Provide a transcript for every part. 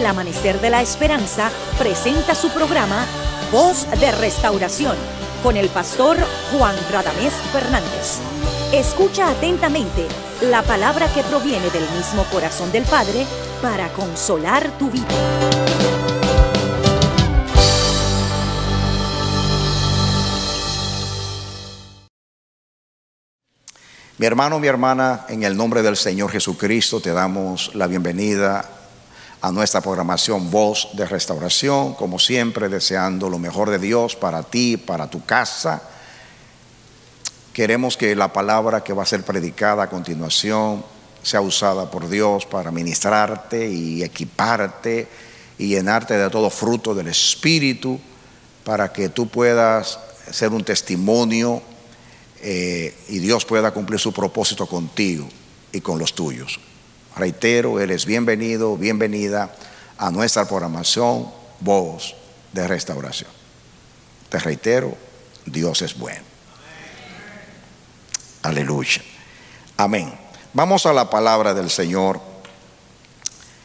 El Amanecer de la Esperanza presenta su programa Voz de Restauración con el pastor Juan Radamés Fernández. Escucha atentamente la palabra que proviene del mismo corazón del Padre para consolar tu vida. Mi hermano, mi hermana, en el nombre del Señor Jesucristo te damos la bienvenida a nuestra programación Voz de Restauración, como siempre deseando lo mejor de Dios para ti, para tu casa. Queremos que la palabra que va a ser predicada a continuación sea usada por Dios para ministrarte y equiparte y llenarte de todo fruto del Espíritu para que tú puedas ser un testimonio eh, y Dios pueda cumplir su propósito contigo y con los tuyos. Reitero, eres bienvenido, bienvenida a nuestra programación Voz de Restauración. Te reitero, Dios es bueno. Aleluya. Amén. Vamos a la palabra del Señor.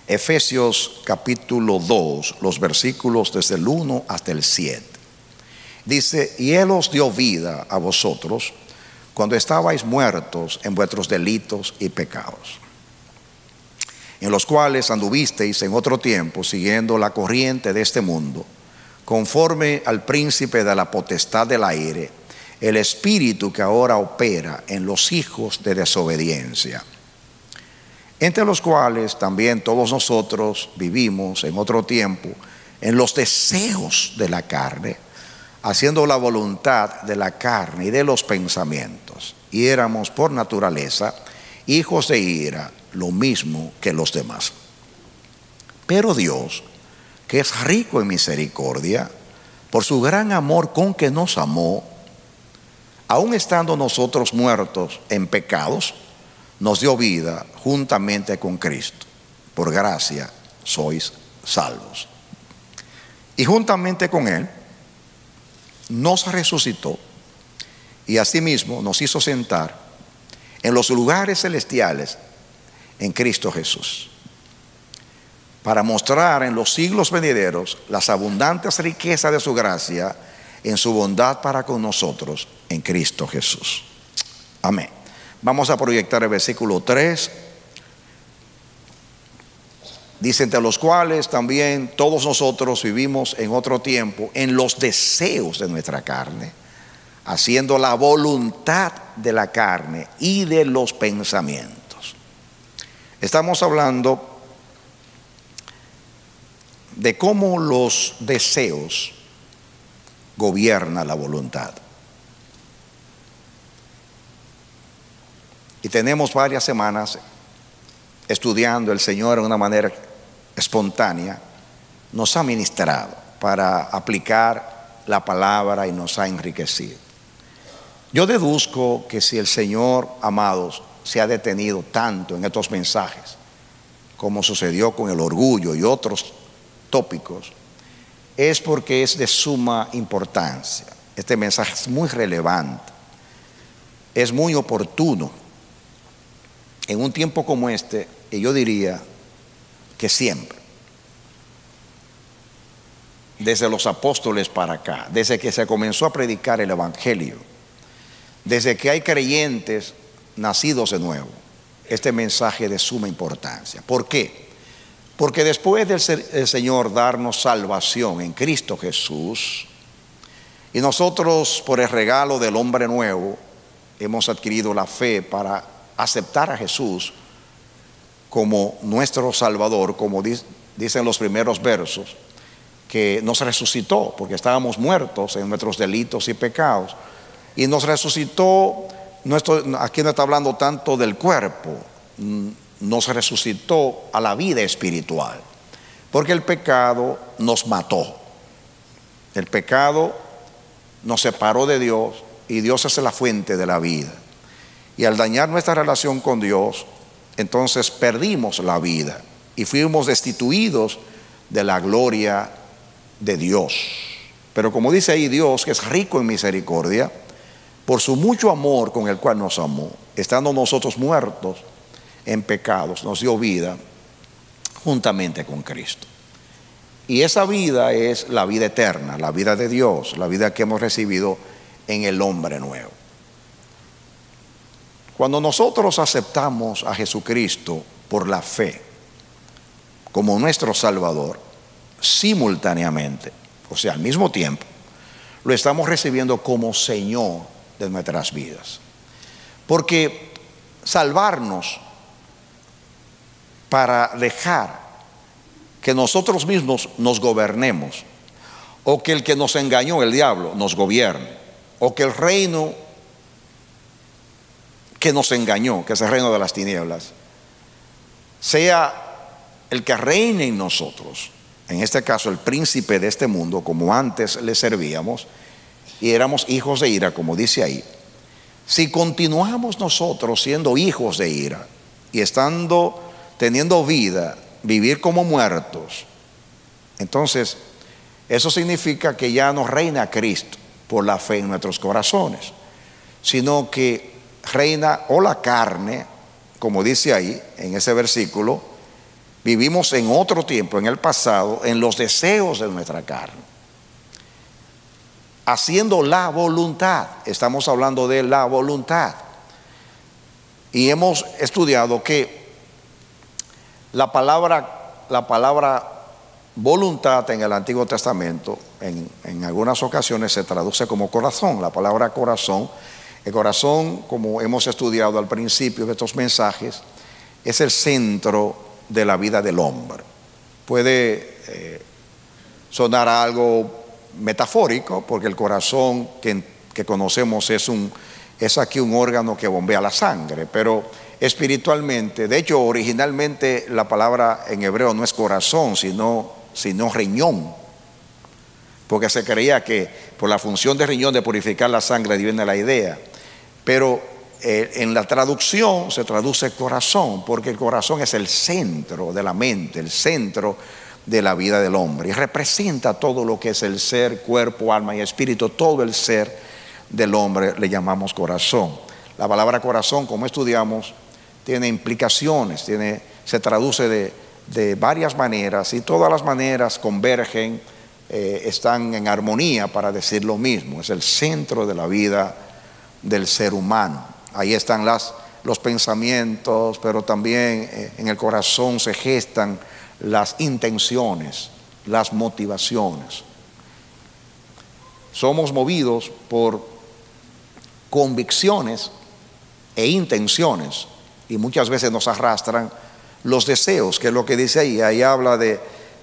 Efesios capítulo 2, los versículos desde el 1 hasta el 7. Dice, y Él os dio vida a vosotros cuando estabais muertos en vuestros delitos y pecados, en los cuales anduvisteis en otro tiempo siguiendo la corriente de este mundo, conforme al príncipe de la potestad del aire, el espíritu que ahora opera en los hijos de desobediencia, entre los cuales también todos nosotros vivimos en otro tiempo en los deseos de la carne, haciendo la voluntad de la carne y de los pensamientos. Y éramos por naturaleza hijos de ira, lo mismo que los demás. Pero Dios, que es rico en misericordia, por su gran amor con que nos amó, aun estando nosotros muertos en pecados, nos dio vida juntamente con Cristo. Por gracia sois salvos. Y juntamente con Él nos resucitó y asimismo nos hizo sentar en los lugares celestiales en Cristo Jesús, para mostrar en los siglos venideros las abundantes riquezas de su gracia en su bondad para con nosotros en Cristo Jesús. Amén. Vamos a proyectar el versículo 3. Dice, entre los cuales también todos nosotros vivimos en otro tiempo en los deseos de nuestra carne, haciendo la voluntad de la carne y de los pensamientos. Estamos hablando de cómo los deseos gobiernan la voluntad. Y tenemos varias semanas estudiando el Señor de una manera espontánea, nos ha ministrado para aplicar la palabra y nos ha enriquecido. Yo deduzco que si el Señor, amados, se ha detenido tanto en estos mensajes, como sucedió con el orgullo y otros tópicos, es porque es de suma importancia. Este mensaje es muy relevante, es muy oportuno. En un tiempo como este, y yo diría que siempre, desde los apóstoles para acá, desde que se comenzó a predicar el Evangelio, desde que hay creyentes nacidos de nuevo, este mensaje de suma importancia. ¿Por qué? Porque después del Señor darnos salvación en Cristo Jesús, y nosotros por el regalo del hombre nuevo hemos adquirido la fe para aceptar a Jesús como nuestro Salvador, como dicen los primeros versos, que nos resucitó, porque estábamos muertos en nuestros delitos y pecados, y nos resucitó, aquí no está hablando tanto del cuerpo, mm, nos resucitó a la vida espiritual, porque el pecado nos mató, el pecado nos separó de Dios y Dios es la fuente de la vida. Y al dañar nuestra relación con Dios, entonces perdimos la vida y fuimos destituidos de la gloria de Dios. Pero como dice ahí Dios, que es rico en misericordia, por su mucho amor con el cual nos amó, estando nosotros muertos en pecados, nos dio vida juntamente con Cristo. Y esa vida es la vida eterna, la vida de Dios, la vida que hemos recibido en el hombre nuevo. Cuando nosotros aceptamos a Jesucristo por la fe como nuestro Salvador, simultáneamente, o sea, al mismo tiempo, lo estamos recibiendo como Señor de nuestras vidas. Porque salvarnos para dejar que nosotros mismos nos gobernemos, o que el que nos engañó, el diablo, nos gobierne, o que el reino que nos engañó, que es el reino de las tinieblas, sea el que reine en nosotros, en este caso el príncipe de este mundo, como antes le servíamos, y éramos hijos de ira, como dice ahí, si continuamos nosotros siendo hijos de ira y estando teniendo vida, vivir como muertos, entonces eso significa que ya no reina Cristo por la fe en nuestros corazones, sino que reina o la carne, como dice ahí en ese versículo, vivimos en otro tiempo, en el pasado, en los deseos de nuestra carne. Haciendo la voluntad, estamos hablando de la voluntad. Y hemos estudiado que la palabra, la palabra voluntad en el Antiguo Testamento, en, en algunas ocasiones se traduce como corazón. La palabra corazón, el corazón, como hemos estudiado al principio de estos mensajes, es el centro de la vida del hombre. Puede eh, sonar algo metafórico, porque el corazón que, conocemos es, un, aquí un órgano que bombea la sangre, pero espiritualmente, de hecho originalmente la palabra en hebreo no es corazón, sino, sino riñón, porque se creía que por la función de riñón de purificar la sangre viene la idea, pero eh, en la traducción se traduce corazón, porque el corazón es el centro de la mente, el centro de la vida del hombre y representa todo lo que es el ser, cuerpo, alma y espíritu, todo el ser del hombre le llamamos corazón. La palabra corazón, como estudiamos, tiene implicaciones, tiene, se traduce de, de varias maneras y todas las maneras convergen, eh, están en armonía para decir lo mismo, es el centro de la vida del ser humano. Ahí están las, los pensamientos, pero también eh, en el corazón se gestan las intenciones, las motivaciones. Somos movidos por convicciones e intenciones y muchas veces nos arrastran los deseos, que es lo que dice ahí. Ahí habla de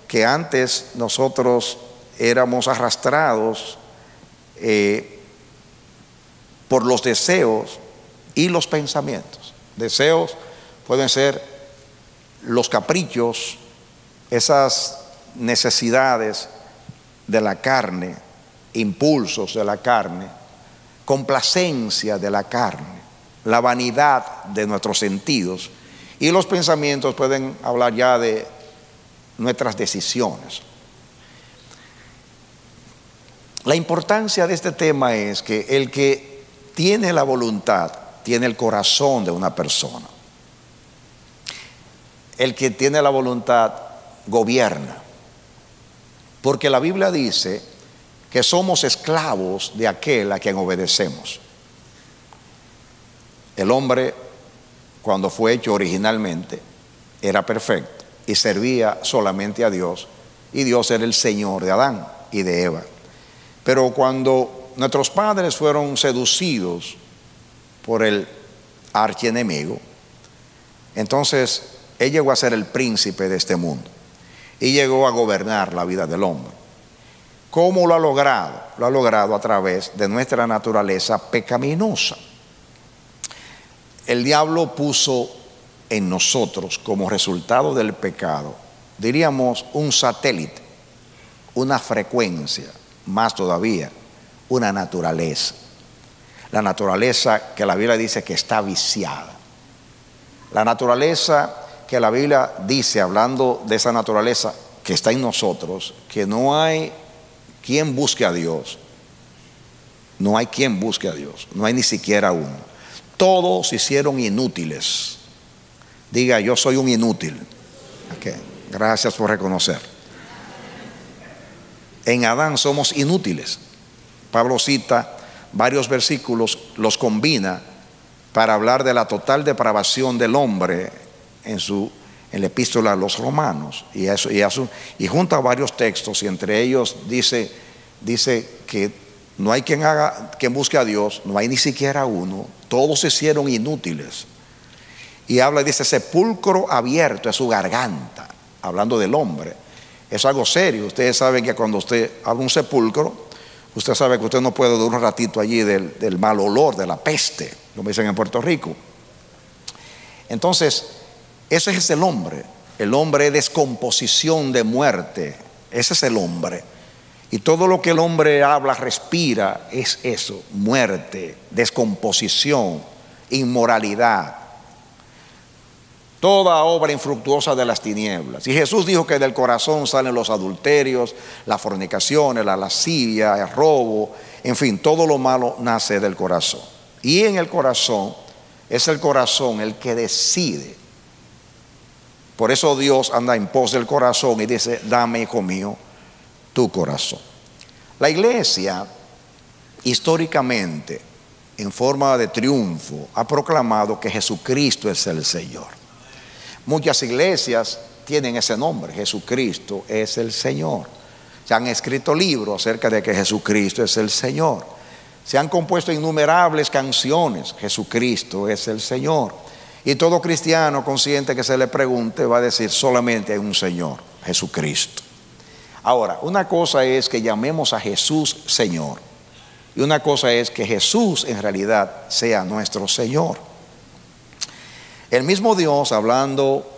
que antes nosotros éramos arrastrados eh, por los deseos y los pensamientos. Deseos pueden ser los caprichos, esas necesidades de la carne, impulsos de la carne, complacencia de la carne, la vanidad de nuestros sentidos. Y los pensamientos pueden hablar ya de nuestras decisiones. La importancia de este tema es que el que tiene la voluntad tiene el corazón de una persona. El que tiene la voluntad gobierna. Porque la Biblia dice que somos esclavos de aquel a quien obedecemos. El hombre, cuando fue hecho originalmente, era perfecto y servía solamente a Dios. Y Dios era el Señor de Adán y de Eva. Pero cuando nuestros padres fueron seducidos por el archienemigo, entonces él llegó a ser el príncipe de este mundo y llegó a gobernar la vida del hombre. ¿Cómo lo ha logrado? Lo ha logrado a través de nuestra naturaleza pecaminosa. El diablo puso en nosotros como resultado del pecado, diríamos, un satélite, una frecuencia, más todavía, una naturaleza. La naturaleza que la Biblia dice que está viciada. La naturaleza que la Biblia dice, hablando de esa naturaleza que está en nosotros, que no hay quien busque a Dios. No hay quien busque a Dios, no hay ni siquiera uno. Todos hicieron inútiles. Diga, yo soy un inútil. Gracias por reconocer. En Adán somos inútiles. Pablo cita varios versículos, los combina para hablar de la total depravación del hombre en su en la epístola a los romanos y, eso, y, y junta varios textos y entre ellos dice, dice que no hay quien haga, quien busque a Dios, no hay ni siquiera uno, todos se hicieron inútiles. Y habla y dice sepulcro abierto es su garganta, hablando del hombre. Es algo serio. Ustedes saben que cuando usted habla un sepulcro, usted sabe que usted no puede durar un ratito allí del, del mal olor, de la peste, como dicen en Puerto Rico. Entonces, ese es el hombre. El hombre es descomposición de muerte. Ese es el hombre. Y todo lo que el hombre habla, respira, es eso, muerte, descomposición, inmoralidad. Toda obra infructuosa de las tinieblas. Y Jesús dijo que del corazón salen los adulterios, las fornicaciones, la lascivia, el robo, en fin, todo lo malo nace del corazón. Y en el corazón es el corazón el que decide por eso Dios anda en pos del corazón y dice, dame, hijo mío, tu corazón. La iglesia, históricamente, en forma de triunfo, ha proclamado que Jesucristo es el Señor. Muchas iglesias tienen ese nombre, Jesucristo es el Señor. Se han escrito libros acerca de que Jesucristo es el Señor. Se han compuesto innumerables canciones, Jesucristo es el Señor. Y todo cristiano consciente que se le pregunte va a decir solamente hay un Señor, Jesucristo. Ahora, una cosa es que llamemos a Jesús Señor. Y una cosa es que Jesús en realidad sea nuestro Señor. El mismo Dios hablando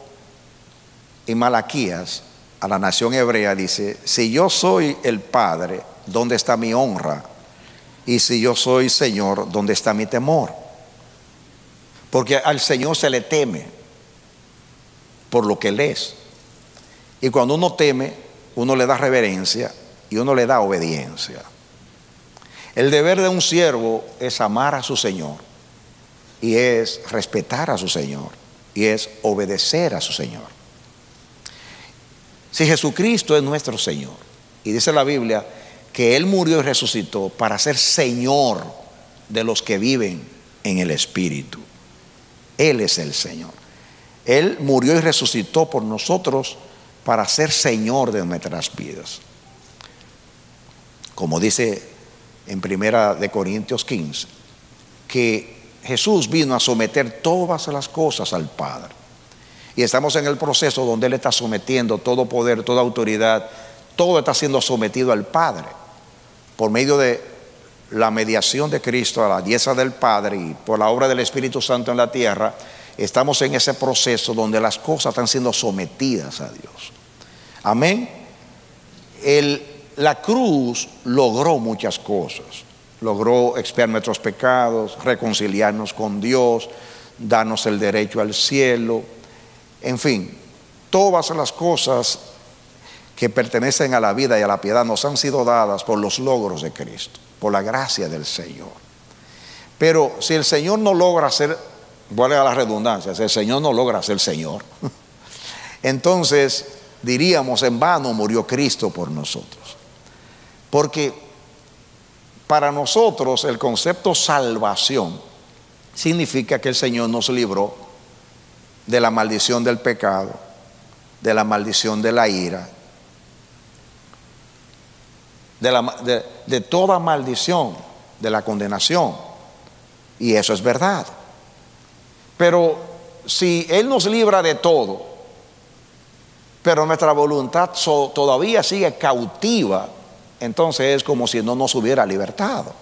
en Malaquías a la nación hebrea dice, si yo soy el Padre, ¿dónde está mi honra? Y si yo soy Señor, ¿dónde está mi temor? Porque al Señor se le teme por lo que Él es. Y cuando uno teme, uno le da reverencia y uno le da obediencia. El deber de un siervo es amar a su Señor y es respetar a su Señor y es obedecer a su Señor. Si Jesucristo es nuestro Señor y dice la Biblia que Él murió y resucitó para ser Señor de los que viven en el Espíritu. Él es el Señor. Él murió y resucitó por nosotros para ser Señor de nuestras vidas. Como dice en Primera de Corintios 15, que Jesús vino a someter todas las cosas al Padre. Y estamos en el proceso donde Él está sometiendo todo poder, toda autoridad, todo está siendo sometido al Padre por medio de la mediación de Cristo a la diestra del Padre y por la obra del Espíritu Santo en la tierra, estamos en ese proceso donde las cosas están siendo sometidas a Dios. Amén. la cruz logró muchas cosas. Logró expiar nuestros pecados, reconciliarnos con Dios, darnos el derecho al cielo. En fin, todas las cosas que pertenecen a la vida y a la piedad nos han sido dadas por los logros de Cristo por la gracia del Señor. Pero si el Señor no logra ser, vuelve a la redundancia, si el Señor no logra ser Señor, entonces diríamos en vano murió Cristo por nosotros. Porque para nosotros el concepto salvación significa que el Señor nos libró de la maldición del pecado, de la maldición de la ira, de, toda maldición, de la condenación. Y eso es verdad. Pero si Él nos libra de todo, pero nuestra voluntad todavía sigue cautiva entonces es como si no nos hubiera libertado.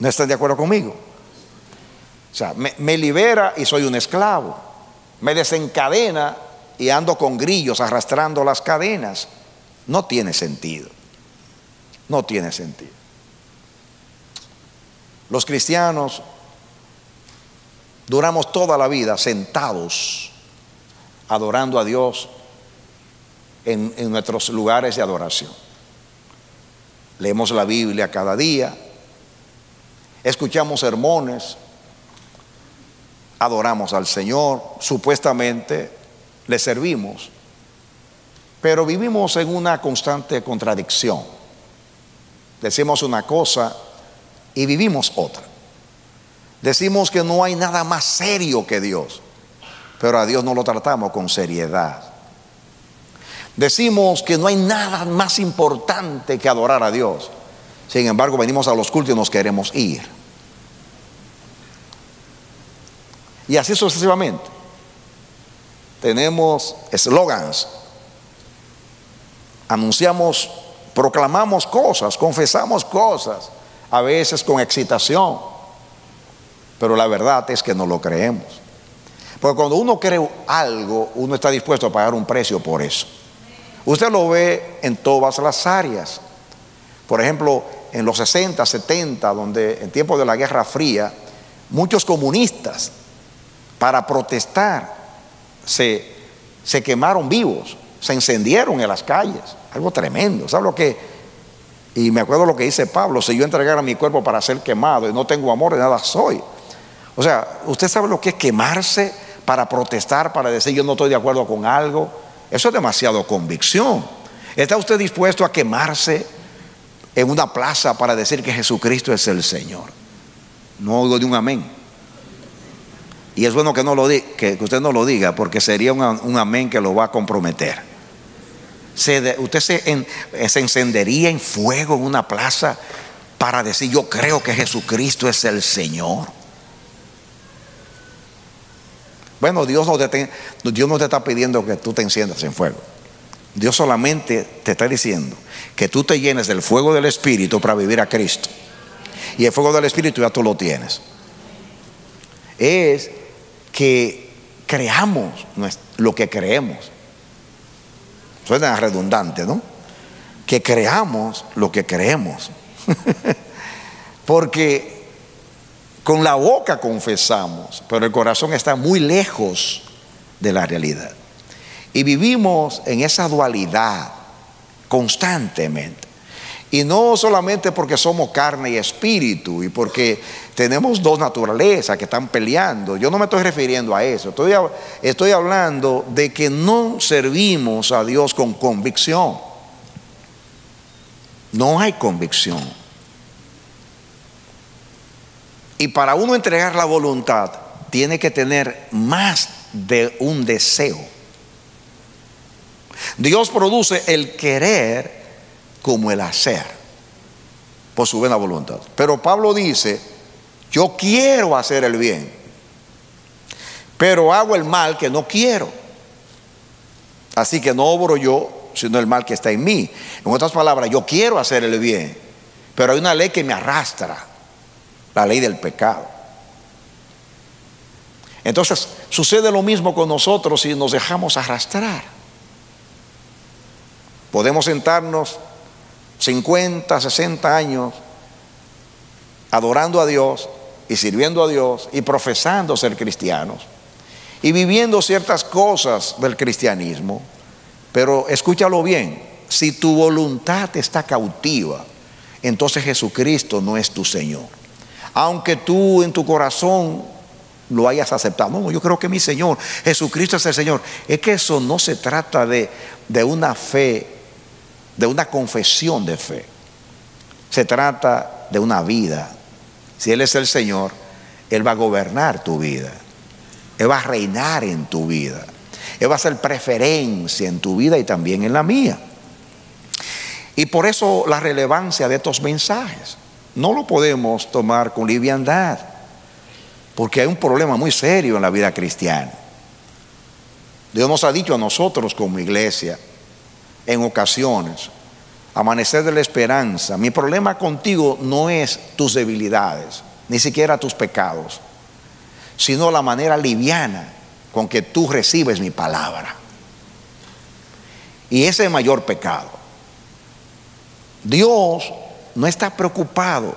¿No están de acuerdo conmigo? O sea, me, me libera y soy un esclavo. Me desencadena y ando con grillos arrastrando las cadenas. No tiene sentido. No tiene sentido. Los cristianos duramos toda la vida sentados adorando a Dios en, en nuestros lugares de adoración. Leemos la Biblia cada día, escuchamos sermones, adoramos al Señor, supuestamente le servimos, pero vivimos en una constante contradicción. Decimos una cosa y vivimos otra. Decimos que no hay nada más serio que Dios, pero a Dios no lo tratamos con seriedad. Decimos que no hay nada más importante que adorar a Dios. Sin embargo, venimos a los cultos y nos queremos ir. Y así sucesivamente. Tenemos eslogans, anunciamos, proclamamos cosas, confesamos cosas, a veces con excitación, pero la verdad es que no lo creemos. Porque cuando uno cree algo, uno está dispuesto a pagar un precio por eso. Usted lo ve en todas las áreas. Por ejemplo, en los 60, 70, donde en tiempos de la Guerra Fría, muchos comunistas, para protestar, se, se quemaron vivos, se encendieron en las calles. Algo tremendo. ¿Sabe lo que? Y me acuerdo lo que dice Pablo, si yo entregara mi cuerpo para ser quemado y no tengo amor, de nada soy. O sea, usted sabe lo que es quemarse para protestar, para decir yo no estoy de acuerdo con algo. Eso es demasiado convicción. ¿Está usted dispuesto a quemarse en una plaza para decir que Jesucristo es el Señor? No oigo de un amén. Y es bueno que, no lo que usted no lo diga porque sería un, un amén que lo va a comprometer. Se usted se, en- se encendería en fuego en una plaza para decir yo creo que Jesucristo es el Señor. Bueno, Dios no, te, Dios no te está pidiendo que tú te enciendas en fuego. Dios solamente te está diciendo que tú te llenes del fuego del Espíritu para vivir a Cristo. Y el fuego del Espíritu ya tú lo tienes. Es que creamos lo que creemos. Suena redundante, ¿no? Que creamos lo que creemos. Porque con la boca confesamos, pero el corazón está muy lejos de la realidad. Y vivimos en esa dualidad constantemente. Y no solamente porque somos carne y espíritu y porque tenemos dos naturalezas que están peleando. Yo no me estoy refiriendo a eso. Estoy, estoy hablando de que no servimos a Dios con convicción. No hay convicción. Y para uno entregar la voluntad, tiene que tener más de un deseo. Dios produce el querer como el hacer por su buena voluntad. Pero Pablo dice, yo quiero hacer el bien, pero hago el mal que no quiero. Así que no obro yo, sino el mal que está en mí. En otras palabras, yo quiero hacer el bien, pero hay una ley que me arrastra, la ley del pecado. Entonces, sucede lo mismo con nosotros si nos dejamos arrastrar. Podemos sentarnos 50, 60 años adorando a Dios y sirviendo a Dios y profesando ser cristianos y viviendo ciertas cosas del cristianismo, pero escúchalo bien, si tu voluntad está cautiva, entonces Jesucristo no es tu Señor. Aunque tú en tu corazón lo hayas aceptado, no, yo creo que mi Señor, Jesucristo es el Señor, es que eso no se trata de, de una fe, de una confesión de fe, se trata de una vida. Si Él es el Señor, Él va a gobernar tu vida. Él va a reinar en tu vida. Él va a ser preferencia en tu vida y también en la mía. Y por eso la relevancia de estos mensajes. No lo podemos tomar con liviandad, porque hay un problema muy serio en la vida cristiana. Dios nos ha dicho a nosotros como iglesia, en ocasiones, amanecer de la esperanza. Mi problema contigo no es tus debilidades, ni siquiera tus pecados, sino la manera liviana con que tú recibes mi palabra. Y ese es el mayor pecado. Dios no está preocupado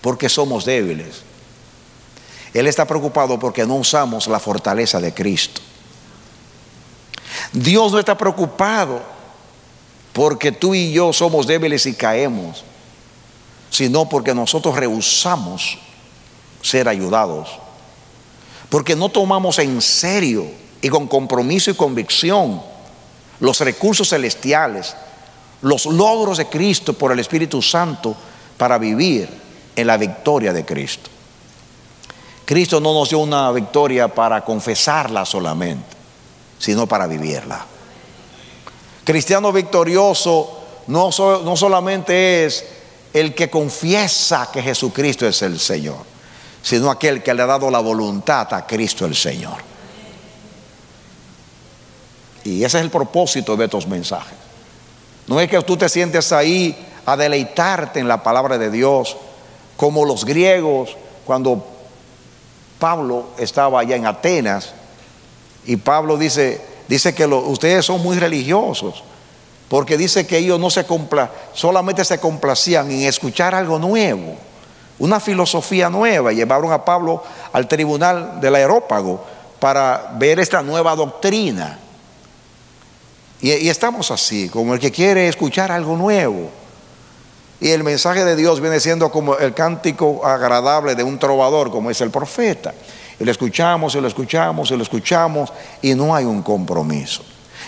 porque somos débiles. Él está preocupado porque no usamos la fortaleza de Cristo. Dios no está preocupado porque tú y yo somos débiles y caemos, sino porque nosotros rehusamos ser ayudados. Porque no tomamos en serio y con compromiso y convicción los recursos celestiales, los logros de Cristo por el Espíritu Santo para vivir en la victoria de Cristo. Cristo no nos dio una victoria para confesarla solamente, sino para vivirla. Cristiano victorioso no, no solamente es el que confiesa que Jesucristo es el Señor, sino aquel que le ha dado la voluntad a Cristo el Señor. Y ese es el propósito de estos mensajes. No es que tú te sientes ahí a deleitarte en la palabra de Dios, como los griegos cuando Pablo estaba allá en Atenas y Pablo dice, dice que ustedes son muy religiosos, porque dice que ellos no se compla, solamente se complacían en escuchar algo nuevo, una filosofía nueva. Llevaron a Pablo al tribunal del aerópago para ver esta nueva doctrina. Y, y estamos así, como el que quiere escuchar algo nuevo. Y el mensaje de Dios viene siendo como el cántico agradable de un trovador, como es el profeta. Y lo escuchamos, y lo escuchamos, y lo escuchamos, y no hay un compromiso.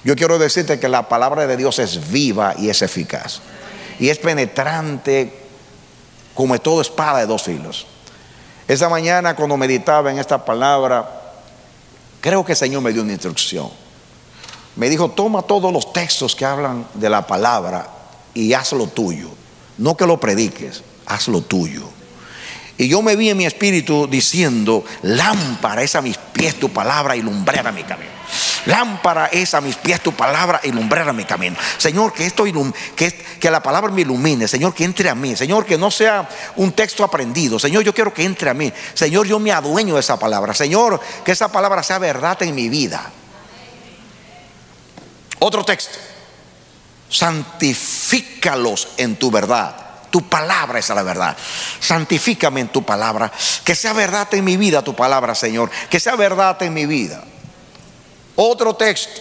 Yo quiero decirte que la palabra de Dios es viva y es eficaz. Y es penetrante como todo espada de dos filos. Esa mañana cuando meditaba en esta palabra, creo que el Señor me dio una instrucción. Me dijo, toma todos los textos que hablan de la palabra y hazlo tuyo. No que lo prediques, hazlo tuyo. Y yo me vi en mi espíritu diciendo, lámpara es a mis pies tu palabra y lumbrera mi camino. Lámpara es a mis pies tu palabra y lumbrera mi camino. Señor, que esto que, que la palabra me ilumine. Señor, que entre a mí. Señor, que no sea un texto aprendido. Señor, yo quiero que entre a mí. Señor, yo me adueño de esa palabra. Señor, que esa palabra sea verdad en mi vida. Otro texto santifícalos en tu verdad. Tu palabra es la verdad. Santifícame en tu palabra. Que sea verdad en mi vida tu palabra, Señor. Que sea verdad en mi vida. Otro texto.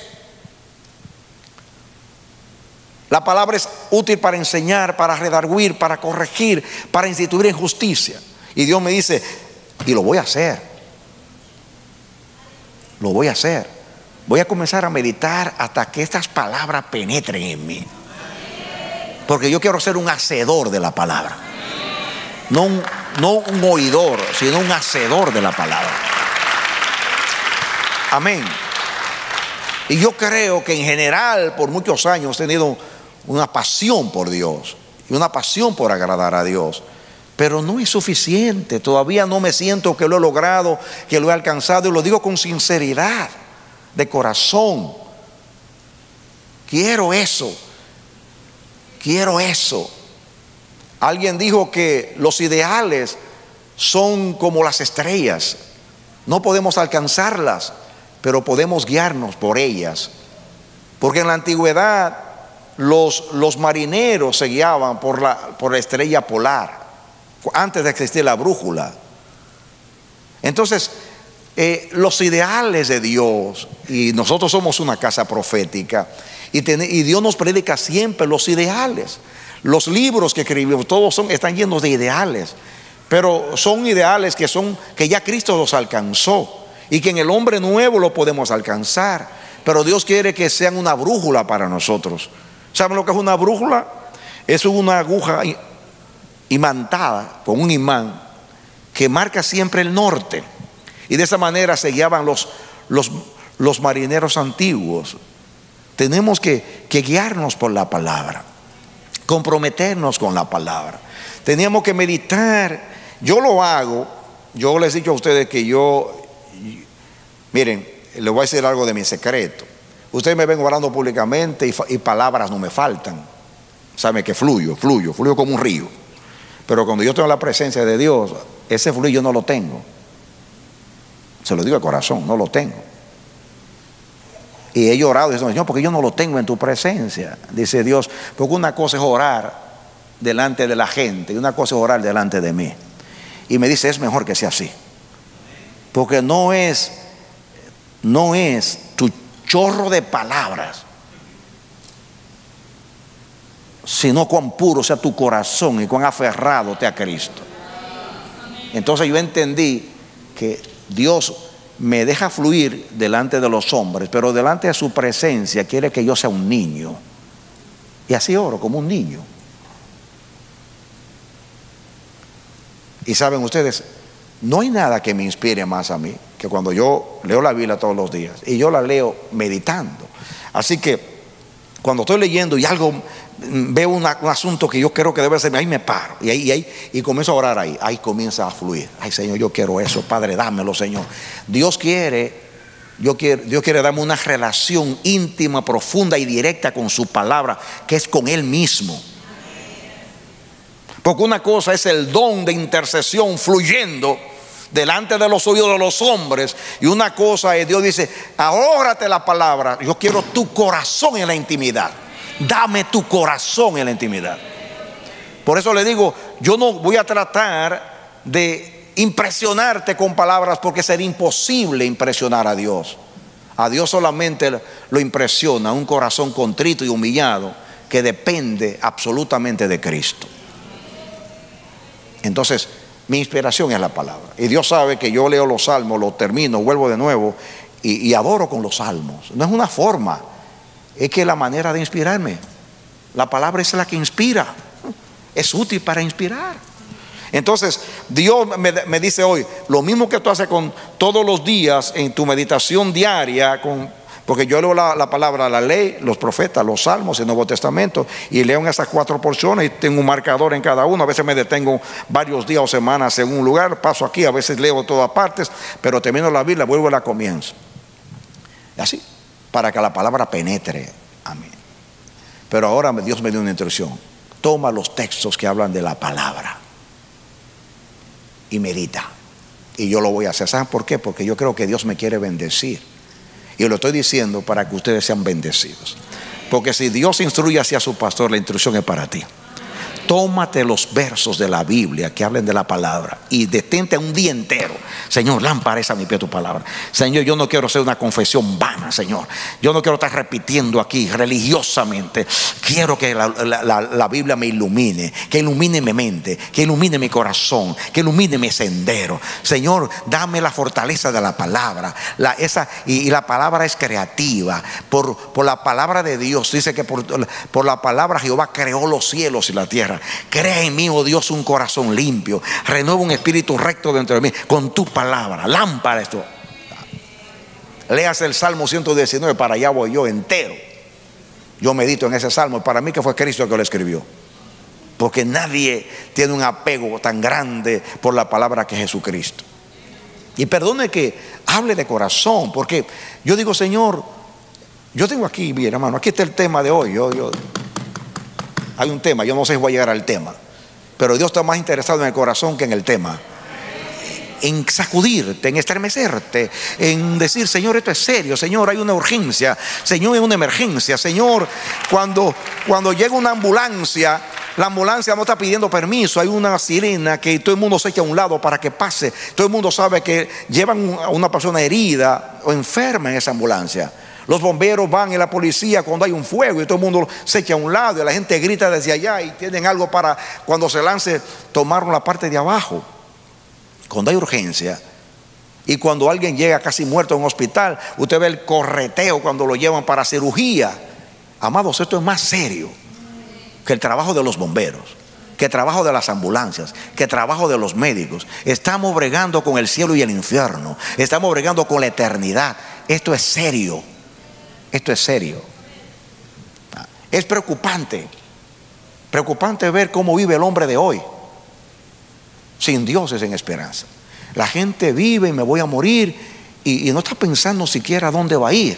La palabra es útil para enseñar, para redarguir, para corregir, para instituir en justicia. Y Dios me dice, y lo voy a hacer. Lo voy a hacer. Voy a comenzar a meditar hasta que estas palabras penetren en mí. Porque yo quiero ser un hacedor de la palabra. No un, no un oidor, sino un hacedor de la palabra. Amén. Y yo creo que en general por muchos años he tenido una pasión por Dios y una pasión por agradar a Dios. Pero no es suficiente. Todavía no me siento que lo he logrado, que lo he alcanzado y lo digo con sinceridad de corazón. Quiero eso. Quiero eso. Alguien dijo que los ideales son como las estrellas. No podemos alcanzarlas, pero podemos guiarnos por ellas. Porque en la antigüedad los, los marineros se guiaban por la, por la estrella polar, antes de existir la brújula. Entonces, eh, los ideales de Dios, y nosotros somos una casa profética, y, Dios nos predica siempre los ideales. Los libros que escribimos, todos son, están llenos de ideales, pero son ideales que, son, que ya Cristo los alcanzó y que en el hombre nuevo lo podemos alcanzar. Pero Dios quiere que sean una brújula para nosotros. ¿Saben lo que es una brújula? Es una aguja imantada con un imán que marca siempre el norte. Y de esa manera se guiaban los, los, los marineros antiguos. Tenemos que, guiarnos por la palabra, comprometernos con la palabra. Teníamos que meditar. Yo lo hago. Yo les he dicho a ustedes que yo, miren, les voy a decir algo de mi secreto. Ustedes me ven orando públicamente y, palabras no me faltan. sabe que fluyo, fluyo, fluyo como un río. Pero cuando yo tengo la presencia de Dios, ese fluyo yo no lo tengo. Se lo digo al corazón, no lo tengo. Y he llorado y Señor, porque yo no lo tengo en tu presencia. Dice Dios, porque una cosa es orar delante de la gente y una cosa es orar delante de mí. Y me dice, es mejor que sea así. Porque no es, no es tu chorro de palabras, sino cuán puro sea tu corazón y cuán aferrado te a Cristo. Entonces yo entendí que Dios me deja fluir delante de los hombres, pero delante de su presencia quiere que yo sea un niño. Y así oro como un niño. Y saben ustedes, no hay nada que me inspire más a mí que cuando yo leo la Biblia todos los días y yo la leo meditando. Así que cuando estoy leyendo y algo veo un asunto que yo creo que debe ser, ahí me paro y ahí, ahí y comienzo a orar ahí, ahí comienza a fluir. Ay Señor, yo quiero eso, Padre, dámelo Señor. Dios quiere, yo quiero, Dios quiere darme una relación íntima, profunda y directa con su palabra, que es con Él mismo. Porque una cosa es el don de intercesión fluyendo delante de los oídos de los hombres. Y una cosa es, Dios dice, ahórrate la palabra, yo quiero tu corazón en la intimidad. Dame tu corazón en la intimidad. Por eso le digo, yo no voy a tratar de impresionarte con palabras porque sería imposible impresionar a Dios. A Dios solamente lo impresiona un corazón contrito y humillado que depende absolutamente de Cristo. Entonces, mi inspiración es la palabra. Y Dios sabe que yo leo los salmos, los termino, vuelvo de nuevo y, y adoro con los salmos. No es una forma, es que la manera de inspirarme. La palabra es la que inspira. Es útil para inspirar. Entonces, Dios me, dice hoy, lo mismo que tú haces con todos los días en tu meditación diaria, con porque yo leo la, palabra, la ley, los profetas, los salmos, el Nuevo Testamento, y leo en esas cuatro porciones y tengo un marcador en cada uno. A veces me detengo varios días o semanas en un lugar, paso aquí, a veces leo todas partes, pero termino la Biblia, vuelvo a la comienzo. Así, para que la palabra penetre a mí. Pero ahora Dios me dio una instrucción. Toma los textos que hablan de la palabra y medita. Y yo lo voy a hacer. ¿Saben por qué? Porque yo creo que Dios me quiere bendecir. Y lo estoy diciendo para que ustedes sean bendecidos. Porque si Dios instruye hacia su pastor, la instrucción es para ti. Tómate los versos de la Biblia que hablen de la palabra y detente un día entero. Señor, lámpara esa a mi pie tu palabra. Señor, yo no quiero hacer una confesión vana, Señor. Yo no quiero estar repitiendo aquí religiosamente. Quiero que la, Biblia me ilumine, que ilumine mi mente, que ilumine mi corazón, que ilumine mi sendero. Señor, dame la fortaleza de la palabra. La, esa, y, la palabra es creativa. Por, por, la palabra de Dios, dice que por, por la palabra Jehová creó los cielos y la tierra. Crea en mí, oh Dios, un corazón limpio. Renueva un espíritu recto dentro de mí con tu palabra. Lámpara esto. Leas el Salmo 119, para allá voy yo entero. Yo medito en ese salmo. Para mí que fue Cristo que lo escribió. Porque nadie tiene un apego tan grande por la palabra que Jesucristo. Y perdone que hable de corazón, porque yo digo, Señor, yo tengo aquí, bien hermano, aquí está el tema de hoy. Yo, hay un tema, yo no sé si voy a llegar al tema, pero Dios está más interesado en el corazón que en el tema. En sacudirte, en estremecerte, en decir, Señor, esto es serio, Señor, hay una urgencia, Señor, hay una emergencia, Señor, cuando, cuando llega una ambulancia, la ambulancia no está pidiendo permiso, hay una sirena que todo el mundo se echa a un lado para que pase, todo el mundo sabe que llevan a una persona herida o enferma en esa ambulancia. Los bomberos van y la policía cuando hay un fuego y todo el mundo se echa a un lado y la gente grita desde allá y tienen algo para cuando se lance tomar la parte de abajo. Cuando hay urgencia y cuando alguien llega casi muerto a un hospital, usted ve el correteo cuando lo llevan para cirugía. Amados, esto es más serio que el trabajo de los bomberos que trabajo de las ambulancias, que trabajo de los médicos. Estamos bregando con el cielo y el infierno. Estamos bregando con la eternidad. Esto es serio. Esto es serio. Es preocupante. Preocupante ver cómo vive el hombre de hoy. Sin Dios es en esperanza. La gente vive y me voy a morir y, no está pensando siquiera dónde va a ir.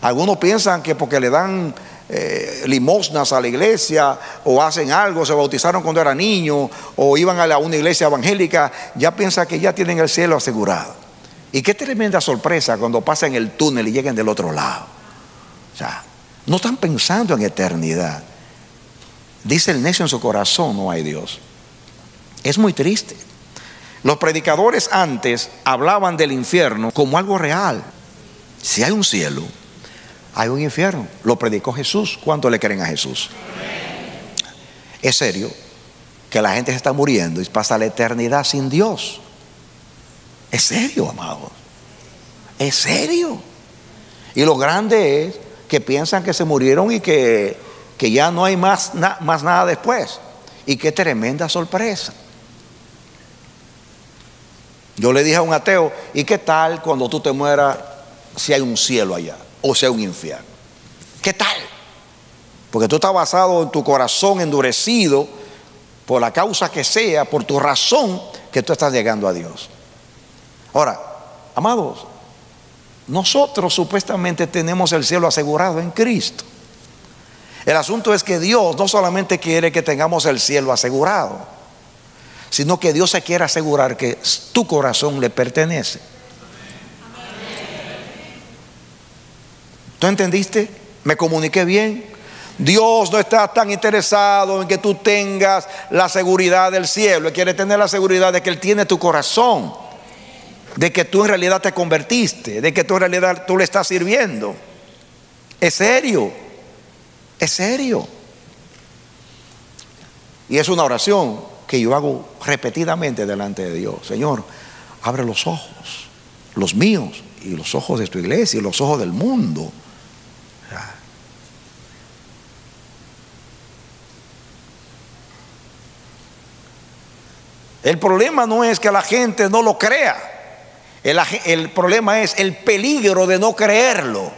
Algunos piensan que porque le dan eh, limosnas a la iglesia o hacen algo, se bautizaron cuando era niño o iban a la- una iglesia evangélica, ya piensa que ya tienen el cielo asegurado. Y qué tremenda sorpresa cuando pasan el túnel y lleguen del otro lado. O sea, no están pensando en eternidad. Dice el necio en su corazón, no hay Dios. Es muy triste. Los predicadores antes hablaban del infierno como algo real. Si hay un cielo, hay un infierno. Lo predicó Jesús. ¿Cuánto le creen a Jesús? Es serio que la gente se está muriendo y pasa la eternidad sin Dios. Es serio, amados. Es serio. Y lo grande es que piensan que se murieron y que, que ya no hay más, na- más nada después. Y qué tremenda sorpresa. Yo le dije a un ateo, ¿y qué tal cuando tú te mueras si hay un cielo allá o si hay un infierno? ¿Qué tal? Porque tú estás basado en tu corazón endurecido por la causa que sea, por tu razón que tú estás llegando a Dios. Ahora, amados, nosotros supuestamente tenemos el cielo asegurado en Cristo. El asunto es que Dios no solamente quiere que tengamos el cielo asegurado, sino que Dios se quiere asegurar que tu corazón le pertenece. ¿Tú entendiste? ¿Me comuniqué bien? Dios no está tan interesado en que tú tengas la seguridad del cielo. Él quiere tener la seguridad de que Él tiene tu corazón. De que tú en realidad te convertiste. De que tú en realidad tú le estás sirviendo. Es serio. Es serio. Y es una oración que yo hago repetidamente delante de Dios. Señor, abre los ojos, los míos y los ojos de tu iglesia y los ojos del mundo. El problema no es que la gente no lo crea. El, problema es el peligro de no creerlo.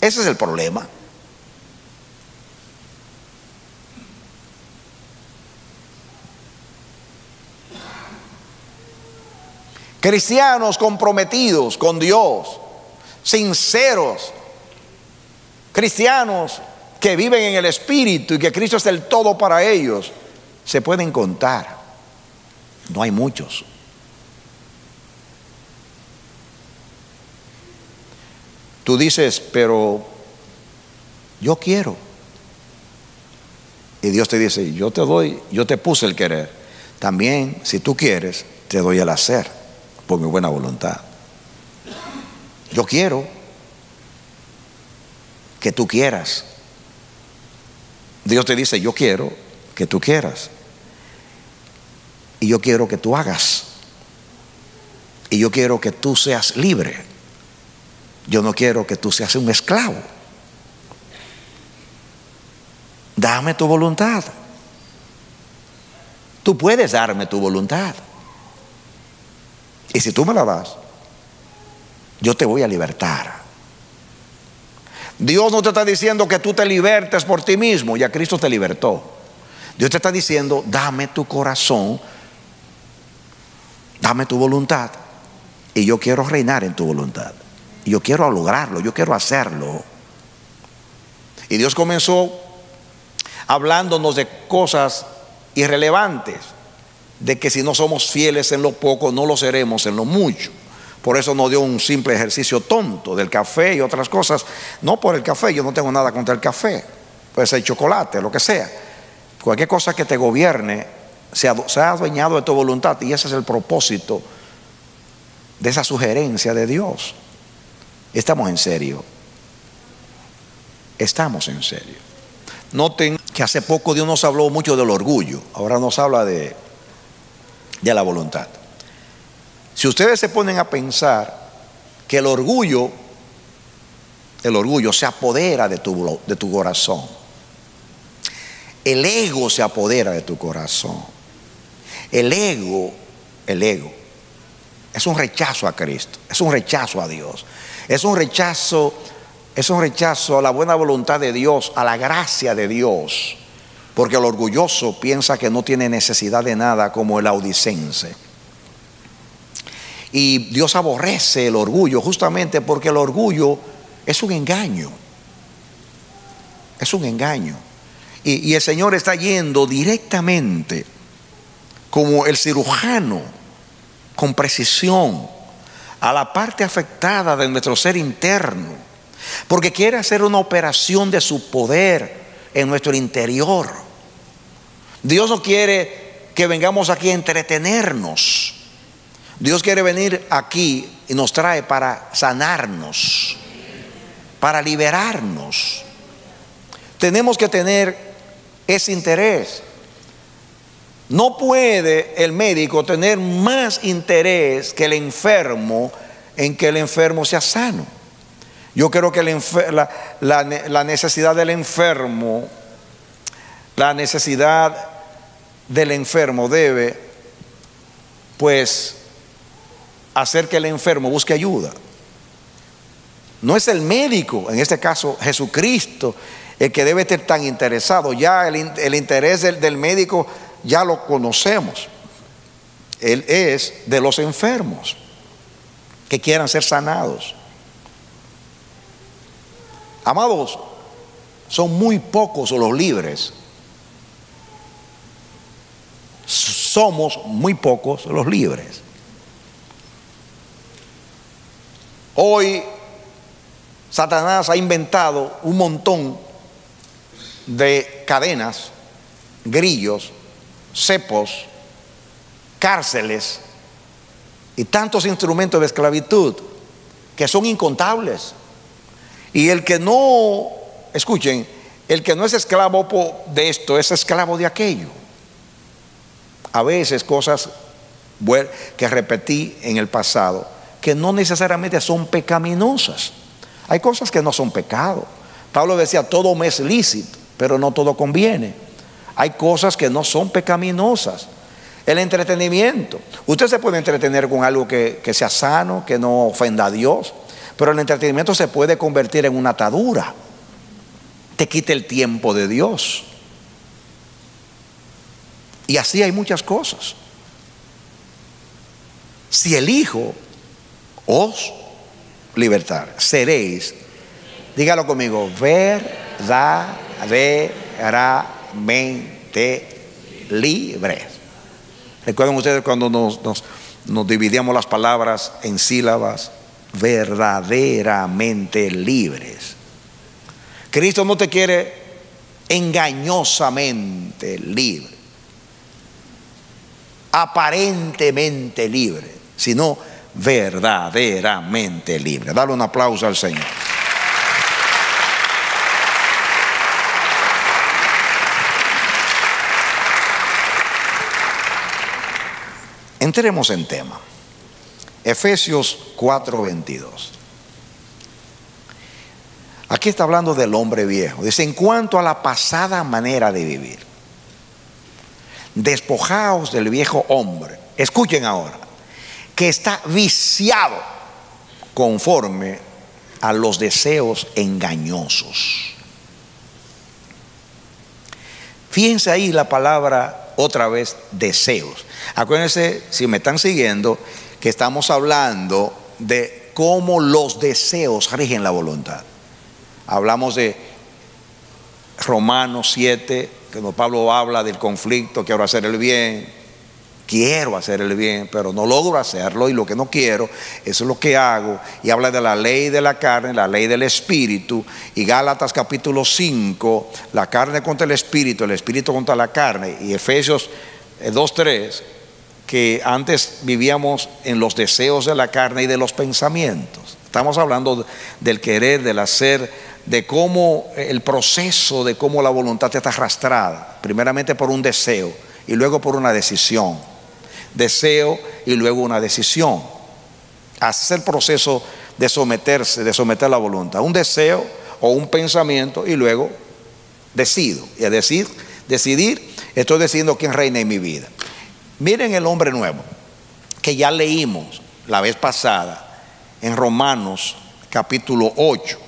Ese es el problema. Cristianos comprometidos con Dios, sinceros, cristianos que viven en el Espíritu y que Cristo es el todo para ellos, se pueden contar. No hay muchos. Tú dices, pero yo quiero. Y Dios te dice, yo te doy, yo te puse el querer. También, si tú quieres, te doy el hacer por mi buena voluntad. Yo quiero que tú quieras. Dios te dice, yo quiero que tú quieras. Y yo quiero que tú hagas. Y yo quiero que tú seas libre. Yo no quiero que tú seas un esclavo. Dame tu voluntad. Tú puedes darme tu voluntad. Y si tú me la das, yo te voy a libertar. Dios no te está diciendo que tú te libertes por ti mismo, ya Cristo te libertó. Dios te está diciendo, dame tu corazón, dame tu voluntad, y yo quiero reinar en tu voluntad. Yo quiero lograrlo, yo quiero hacerlo. Y Dios comenzó hablándonos de cosas irrelevantes, de que si no somos fieles en lo poco, no lo seremos en lo mucho. Por eso no dio un simple ejercicio tonto del café y otras cosas. No por el café, yo no tengo nada contra el café. Puede ser chocolate, lo que sea. Cualquier cosa que te gobierne se ha, se ha adueñado de tu voluntad y ese es el propósito de esa sugerencia de Dios. Estamos en serio. Estamos en serio. Noten que hace poco Dios nos habló mucho del orgullo. Ahora nos habla de, de la voluntad. Si ustedes se ponen a pensar que el orgullo, el orgullo se apodera de tu, de tu corazón. El ego se apodera de tu corazón. El ego, el ego, es un rechazo a Cristo, es un rechazo a Dios, es un rechazo, es un rechazo a la buena voluntad de Dios, a la gracia de Dios, porque el orgulloso piensa que no tiene necesidad de nada como el audicense. Y Dios aborrece el orgullo justamente porque el orgullo es un engaño. Es un engaño. Y, y el Señor está yendo directamente como el cirujano, con precisión, a la parte afectada de nuestro ser interno, porque quiere hacer una operación de su poder en nuestro interior. Dios no quiere que vengamos aquí a entretenernos. Dios quiere venir aquí y nos trae para sanarnos, para liberarnos. Tenemos que tener ese interés. No puede el médico tener más interés que el enfermo en que el enfermo sea sano. Yo creo que la, necesidad del enfermo, la necesidad del enfermo debe, pues, hacer que el enfermo busque ayuda. No es el médico, en este caso Jesucristo, el que debe estar tan interesado. Ya el, interés del médico ya lo conocemos. Él es de los enfermos que quieran ser sanados. Amados, son muy pocos los libres. Somos muy pocos los libres. Hoy Satanás ha inventado un montón de cadenas, grillos, cepos, cárceles y tantos instrumentos de esclavitud que son incontables. Y el que no, escuchen, el que no es esclavo de esto es esclavo de aquello. A veces cosas que repetí en el pasado, que no necesariamente son pecaminosas. Hay cosas que no son pecado. Pablo decía, todo me es lícito, pero no todo conviene. Hay cosas que no son pecaminosas. El entretenimiento. Usted se puede entretener con algo que, que sea sano, que no ofenda a Dios. Pero el entretenimiento se puede convertir en una atadura. Te quita el tiempo de Dios. Y así hay muchas cosas. Si elijo os libertar, seréis, dígalo conmigo, verdaderamente libres. Recuerden ustedes cuando nos, nos, nos dividíamos las palabras en sílabas, verdaderamente libres. Cristo no te quiere engañosamente libre, aparentemente libre, sino verdaderamente libre. Dale un aplauso al Señor. Entremos en tema. Efesios 4:22. Aquí está hablando del hombre viejo. Dice, en cuanto a la pasada manera de vivir, despojaos del viejo hombre. Escuchen ahora, que está viciado conforme a los deseos engañosos. Fíjense ahí la palabra otra vez deseos. Acuérdense, si me están siguiendo, que estamos hablando de cómo los deseos rigen la voluntad. Hablamos de Romanos 7, que Pablo habla del conflicto, quiero hacer el bien, quiero hacer el bien, pero no logro hacerlo y lo que no quiero, eso es lo que hago. Y habla de la ley de la carne, la ley del espíritu. Y Gálatas capítulo 5, la carne contra el espíritu, el espíritu contra la carne. Y Efesios 2, 3, que antes vivíamos en los deseos de la carne y de los pensamientos. Estamos hablando del querer, del hacer, de cómo el proceso, de cómo la voluntad está arrastrada, primeramente por un deseo y luego por una decisión. Deseo y luego una decisión. Hacer el proceso de someterse, de someter la voluntad. Un deseo o un pensamiento y luego decido. Y a decir, decidir, estoy decidiendo quién reina en mi vida. Miren el hombre nuevo, que ya leímos la vez pasada en Romanos capítulo 8,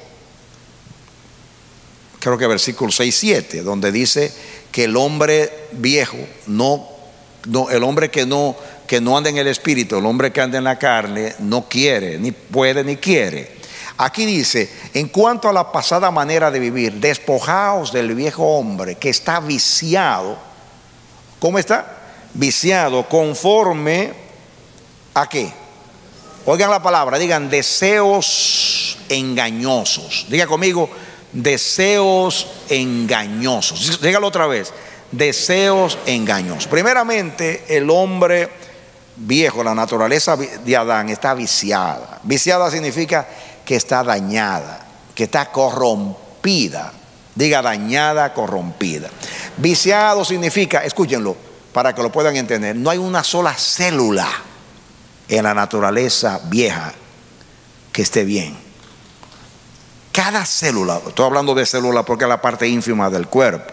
creo que versículo 6, 7, donde dice que el hombre viejo, no, el hombre que no, que no anda en el espíritu, el hombre que anda en la carne, no quiere, ni puede, ni quiere Aquí dice, en cuanto a la pasada manera de vivir, despojaos del viejo hombre que está viciado. ¿Cómo está? Viciado conforme a qué? Oigan la palabra, digan deseos engañosos. Diga conmigo, deseos engañosos. Dígalo otra vez, deseos engañosos. Primeramente, el hombre viejo, la naturaleza de Adán está viciada. Viciada significa que está dañada, que está corrompida. Diga dañada, corrompida. Viciado significa, escúchenlo, para que lo puedan entender, no hay una sola célula en la naturaleza vieja que esté bien. Cada célula, estoy hablando de célula porque es la parte ínfima del cuerpo,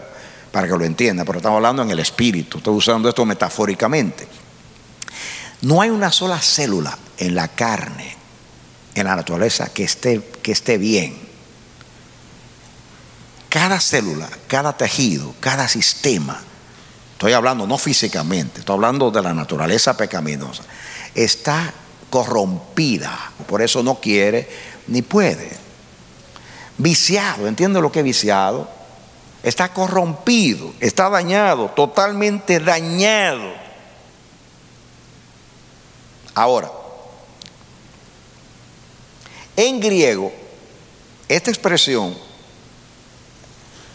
para que lo entienda, pero estamos hablando en el espíritu, estoy usando esto metafóricamente. No hay una sola célula en la carne, en la naturaleza, que esté, que esté bien. Cada célula, cada tejido, cada sistema, estoy hablando no físicamente, estoy hablando de la naturaleza pecaminosa, está corrompida, por eso no quiere ni puede. Viciado, ¿entiende lo que es viciado? Está corrompido, está dañado, totalmente dañado. Ahora, en griego, esta expresión,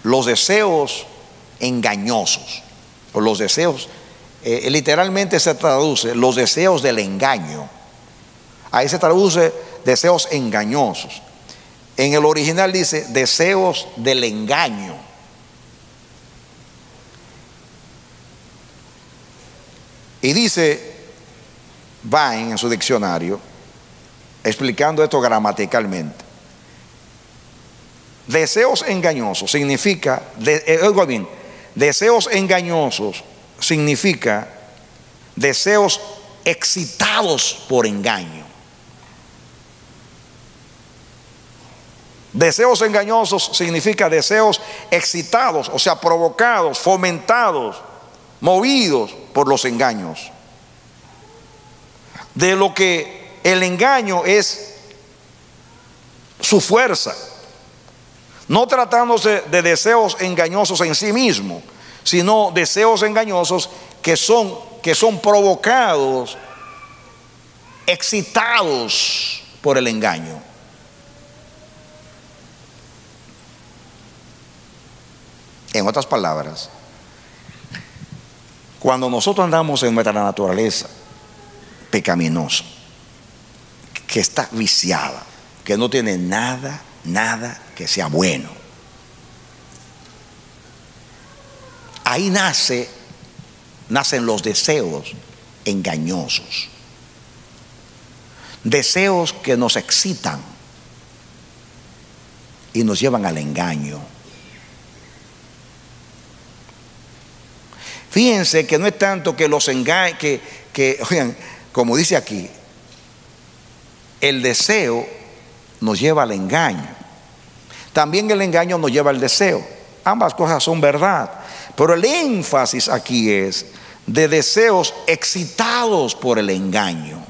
los deseos engañosos, o los deseos eh, literalmente se traduce los deseos del engaño. Ahí se traduce deseos engañosos. En el original dice deseos del engaño. Y dice Vine en su diccionario, explicando esto gramaticalmente. Deseos engañosos significa, de, eh, bien, deseos engañosos significa deseos excitados por engaño. Deseos engañosos significa deseos excitados, o sea, provocados, fomentados, movidos por los engaños. De lo que el engaño es su fuerza, no tratándose de deseos engañosos en sí mismo, sino deseos engañosos que son, que son provocados, excitados por el engaño. En otras palabras, cuando nosotros andamos en nuestra naturaleza pecaminosa, que está viciada, que no tiene nada, nada que sea bueno, ahí nace, nacen los deseos engañosos. Deseos que nos excitan y nos llevan al engaño. Fíjense que no es tanto que los engaños, que, que, oigan, como dice aquí, el deseo nos lleva al engaño. También el engaño nos lleva al deseo. Ambas cosas son verdad. Pero el énfasis aquí es de deseos excitados por el engaño.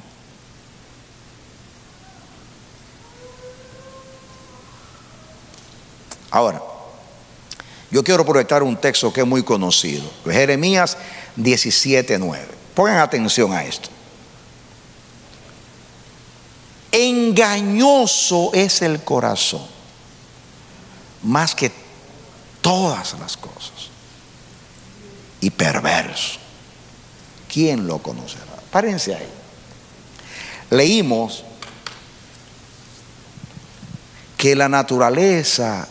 Ahora, yo quiero proyectar un texto que es muy conocido, Jeremías 17:9. Pongan atención a esto. Engañoso es el corazón, más que todas las cosas y perverso. ¿Quién lo conocerá? Párense ahí. Leímos que la naturaleza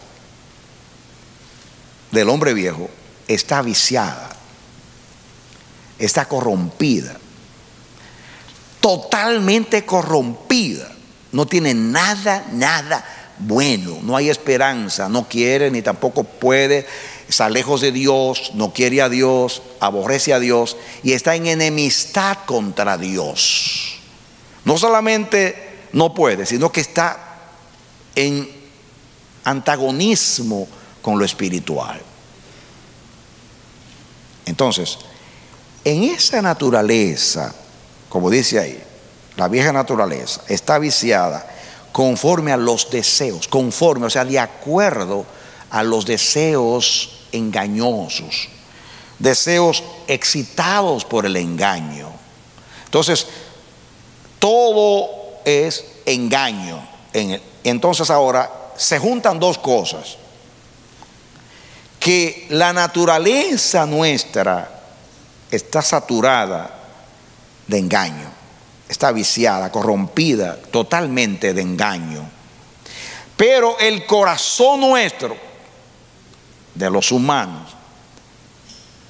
del hombre viejo está viciada, está corrompida, totalmente corrompida, no tiene nada, nada bueno, no hay esperanza, no quiere ni tampoco puede. Está lejos de Dios, no quiere a Dios, aborrece a Dios y está en enemistad contra Dios. No solamente no puede, sino que está en antagonismo con lo espiritual. Entonces, en esa naturaleza, como dice ahí, la vieja naturaleza está viciada conforme a los deseos, conforme, o sea, de acuerdo a los deseos engañosos, deseos excitados por el engaño. Entonces, todo es engaño. En- Entonces ahora se juntan dos cosas. Que la naturaleza nuestra está saturada de engaño, está viciada, corrompida totalmente de engaño. Pero el corazón nuestro, de los humanos,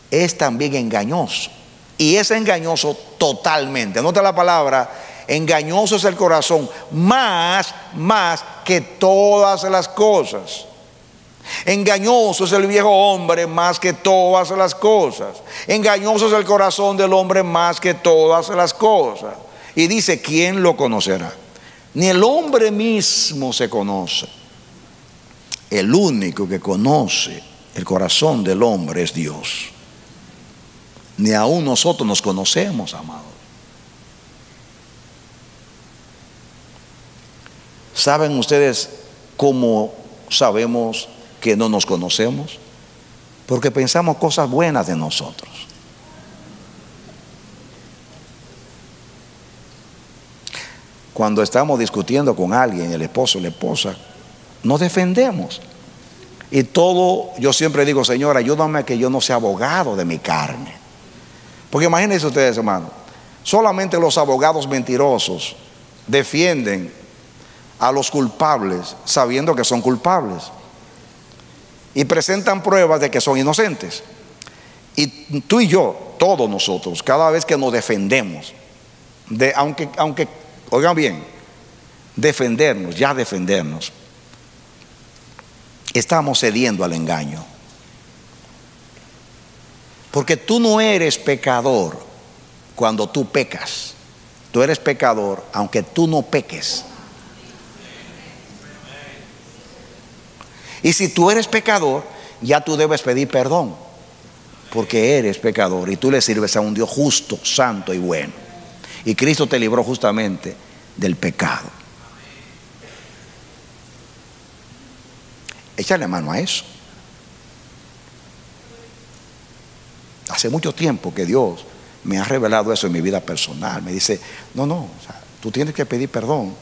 es también engañoso. Y es engañoso totalmente. Nota la palabra, engañoso es el corazón, más, más que todas las cosas. Engañoso es el viejo hombre más que todas las cosas. Engañoso es el corazón del hombre más que todas las cosas. Y dice, ¿quién lo conocerá? Ni el hombre mismo se conoce. El único que conoce el corazón del hombre es Dios. Ni aún nosotros nos conocemos, amados. ¿Saben ustedes cómo sabemos que no nos conocemos? Porque pensamos cosas buenas de nosotros. Cuando estamos discutiendo con alguien, el esposo, la esposa, nos defendemos. Y todo, yo siempre digo, Señor, ayúdame a que yo no sea abogado de mi carne. Porque imagínense ustedes, hermano, solamente los abogados mentirosos defienden a los culpables sabiendo que son culpables y presentan pruebas de que son inocentes. Y tú y yo, todos nosotros, cada vez que nos defendemos, de, aunque, aunque, oigan bien, defendernos, ya defendernos, estamos cediendo al engaño. Porque tú no eres pecador cuando tú pecas. Tú eres pecador aunque tú no peques. Y si tú eres pecador, ya tú debes pedir perdón. Porque eres pecador y tú le sirves a un Dios justo, santo y bueno. Y Cristo te libró justamente del pecado. Échale mano a eso. Hace mucho tiempo que Dios me ha revelado eso en mi vida personal. Me dice, no, no, tú tienes que pedir perdón,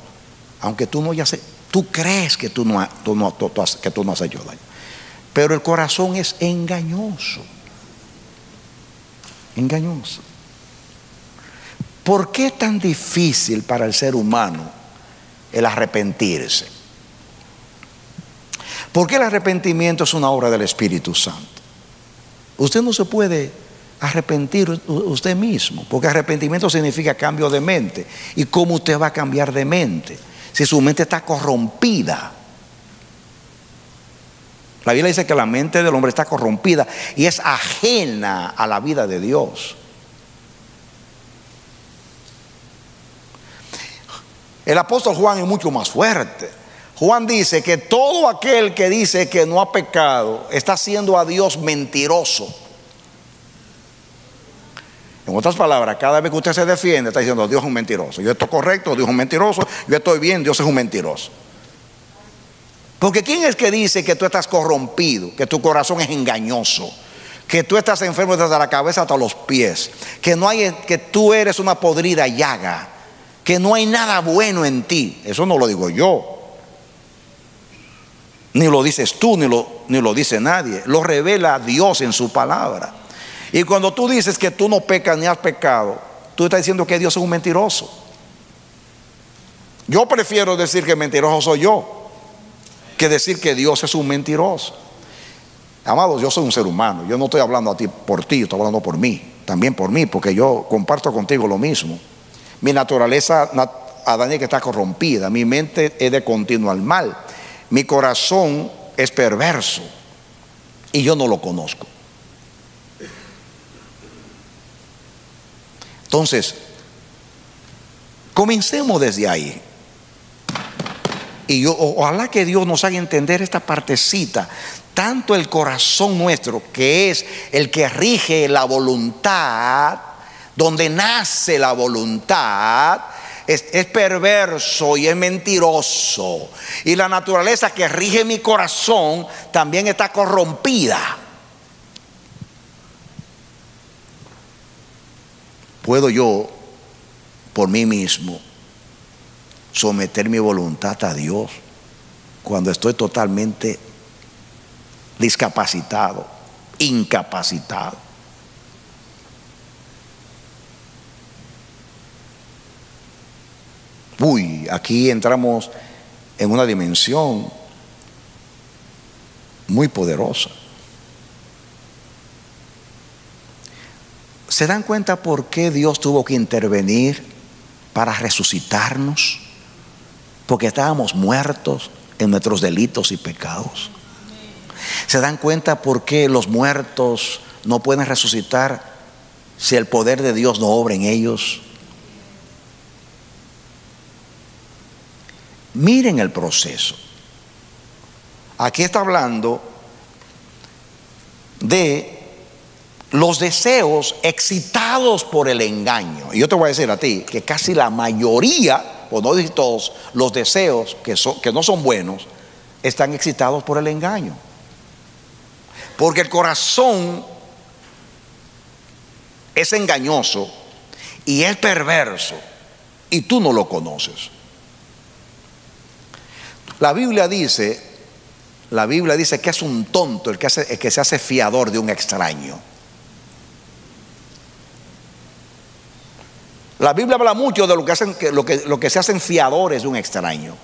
aunque tú no ya sé, tú crees que tú no, has- que tú no has hecho daño. Pero el corazón es engañoso. Engañoso. ¿Por qué es tan difícil para el ser humano el arrepentirse? Porque el arrepentimiento es una obra del Espíritu Santo. Usted no se puede arrepentir usted mismo, porque arrepentimiento significa cambio de mente. ¿Y cómo usted va a cambiar de mente? Si su mente está corrompida. La Biblia dice que la mente del hombre está corrompida y es ajena a la vida de Dios. El apóstol Juan es mucho más fuerte. Juan dice que todo aquel que dice que no ha pecado está haciendo a Dios mentiroso. En otras palabras, cada vez que usted se defiende, está diciendo Dios es un mentiroso. Yo estoy correcto, Dios es un mentiroso. Yo estoy bien, Dios es un mentiroso. Porque ¿quién es que dice que tú estás corrompido, que tu corazón es engañoso, que tú estás enfermo desde la cabeza hasta los pies, que no hay que tú eres una podrida llaga, que no hay nada bueno en ti? Eso no lo digo yo. Ni lo dices tú, ni lo, ni lo dice nadie. Lo revela Dios en su palabra. Y cuando tú dices que tú no pecas ni has pecado, tú estás diciendo que Dios es un mentiroso. Yo prefiero decir que mentiroso soy yo que decir que Dios es un mentiroso. Amados, yo soy un ser humano. Yo no estoy hablando a ti por ti, estoy hablando por mí. También por mí, porque yo comparto contigo lo mismo. Mi naturaleza nat- adánica está corrompida. Mi mente es de continuo al mal. Mi corazón es perverso. Y yo no lo conozco. Entonces, comencemos desde ahí. Y ojalá que Dios nos haga entender esta partecita, tanto el corazón nuestro, que es el que rige la voluntad, donde nace la voluntad, es perverso y es mentiroso. Y la naturaleza que rige mi corazón también está corrompida. ¿Puedo yo, por mí mismo, someter mi voluntad a Dios cuando estoy totalmente discapacitado, incapacitado? Uy, aquí entramos en una dimensión muy poderosa. ¿Se dan cuenta por qué Dios tuvo que intervenir para resucitarnos? Porque estábamos muertos en nuestros delitos y pecados. ¿Se dan cuenta por qué los muertos no pueden resucitar si el poder de Dios no obra en ellos? Miren el proceso. Aquí está hablando de los deseos excitados por el engaño. Y yo te voy a decir a ti que casi la mayoría, o no decir todos, los deseos que, no son buenos, están excitados por el engaño. Porque el corazón es engañoso y es perverso y tú no lo conoces. La Biblia dice, la Biblia dice que es un tonto el que se hace fiador de un extraño. La Biblia habla mucho de lo que, hacen, lo que, se hacen fiadores de un extraño.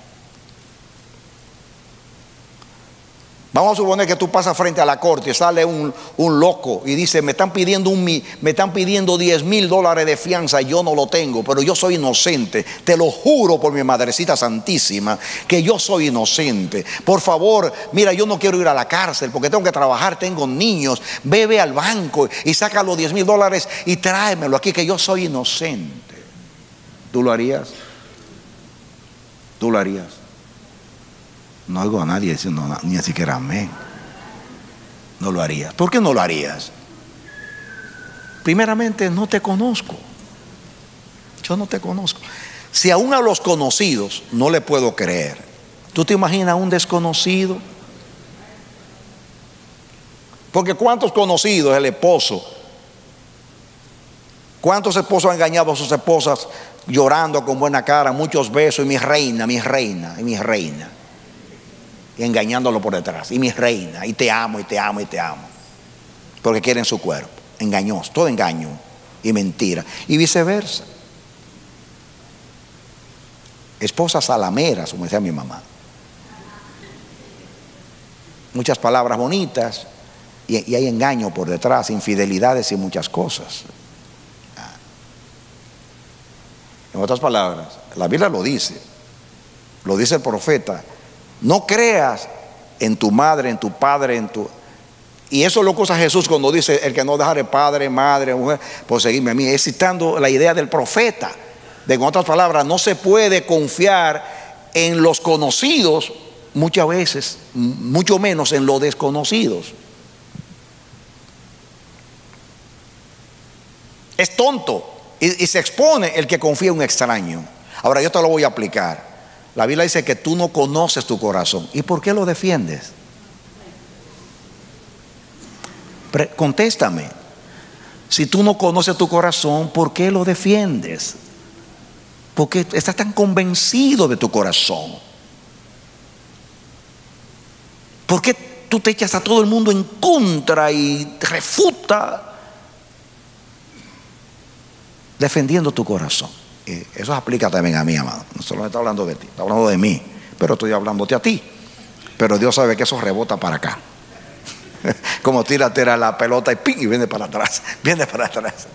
Vamos a suponer que tú pasas frente a la corte y sale un, un loco y dice, me están pidiendo un me están pidiendo 10 mil dólares de fianza, yo no lo tengo, pero yo soy inocente. Te lo juro por mi madrecita santísima que yo soy inocente. Por favor, mira, yo no quiero ir a la cárcel porque tengo que trabajar, tengo niños. Bebe al banco y saca los 10 mil dólares y tráemelo aquí que yo soy inocente. ¿Tú lo harías? ¿Tú lo harías? No oigo a nadie diciendo na- ni siquiera amén. No lo harías. ¿Por qué no lo harías? Primeramente, no te conozco. Yo no te conozco. Si aún a los conocidos no le puedo creer, ¿tú te imaginas a un desconocido? Porque ¿cuántos conocidos el esposo? ¿Cuántos esposos han engañado a sus esposas llorando con buena cara, muchos besos y mi reina, mi reina, y mi reina? Y engañándolo por detrás. Y mi reina, y te amo, y te amo, y te amo. Porque quieren su cuerpo. Engañoso, todo engaño y mentira. Y viceversa. Esposas salameras, como decía mi mamá. Muchas palabras bonitas y, y hay engaño por detrás, infidelidades y muchas cosas. Ah. En otras palabras, la Biblia lo dice, lo dice el profeta, no creas en tu madre, en tu padre, en tu... Y eso lo usa Jesús cuando dice, el que no dejare padre, madre, mujer, por seguirme a mí. Es citando la idea del profeta. De en otras palabras, no se puede confiar en los conocidos muchas veces, mucho menos en los desconocidos. Es tonto y, y se expone el que confía en un extraño. Ahora yo te lo voy a aplicar. La Biblia dice que tú no conoces tu corazón. ¿Y por qué lo defiendes? Contéstame. Si tú no conoces tu corazón, ¿por qué lo defiendes? Porque estás tan convencido de tu corazón. ¿Por qué tú te echas a todo el mundo en contra y refuta defendiendo tu corazón? Y eso aplica también a mí, amado. No solo está hablando de ti, está hablando de mí, pero estoy hablándote a ti. Pero Dios sabe que eso rebota para acá. Como tira, tira la pelota y ¡ping! y viene para atrás, viene para atrás.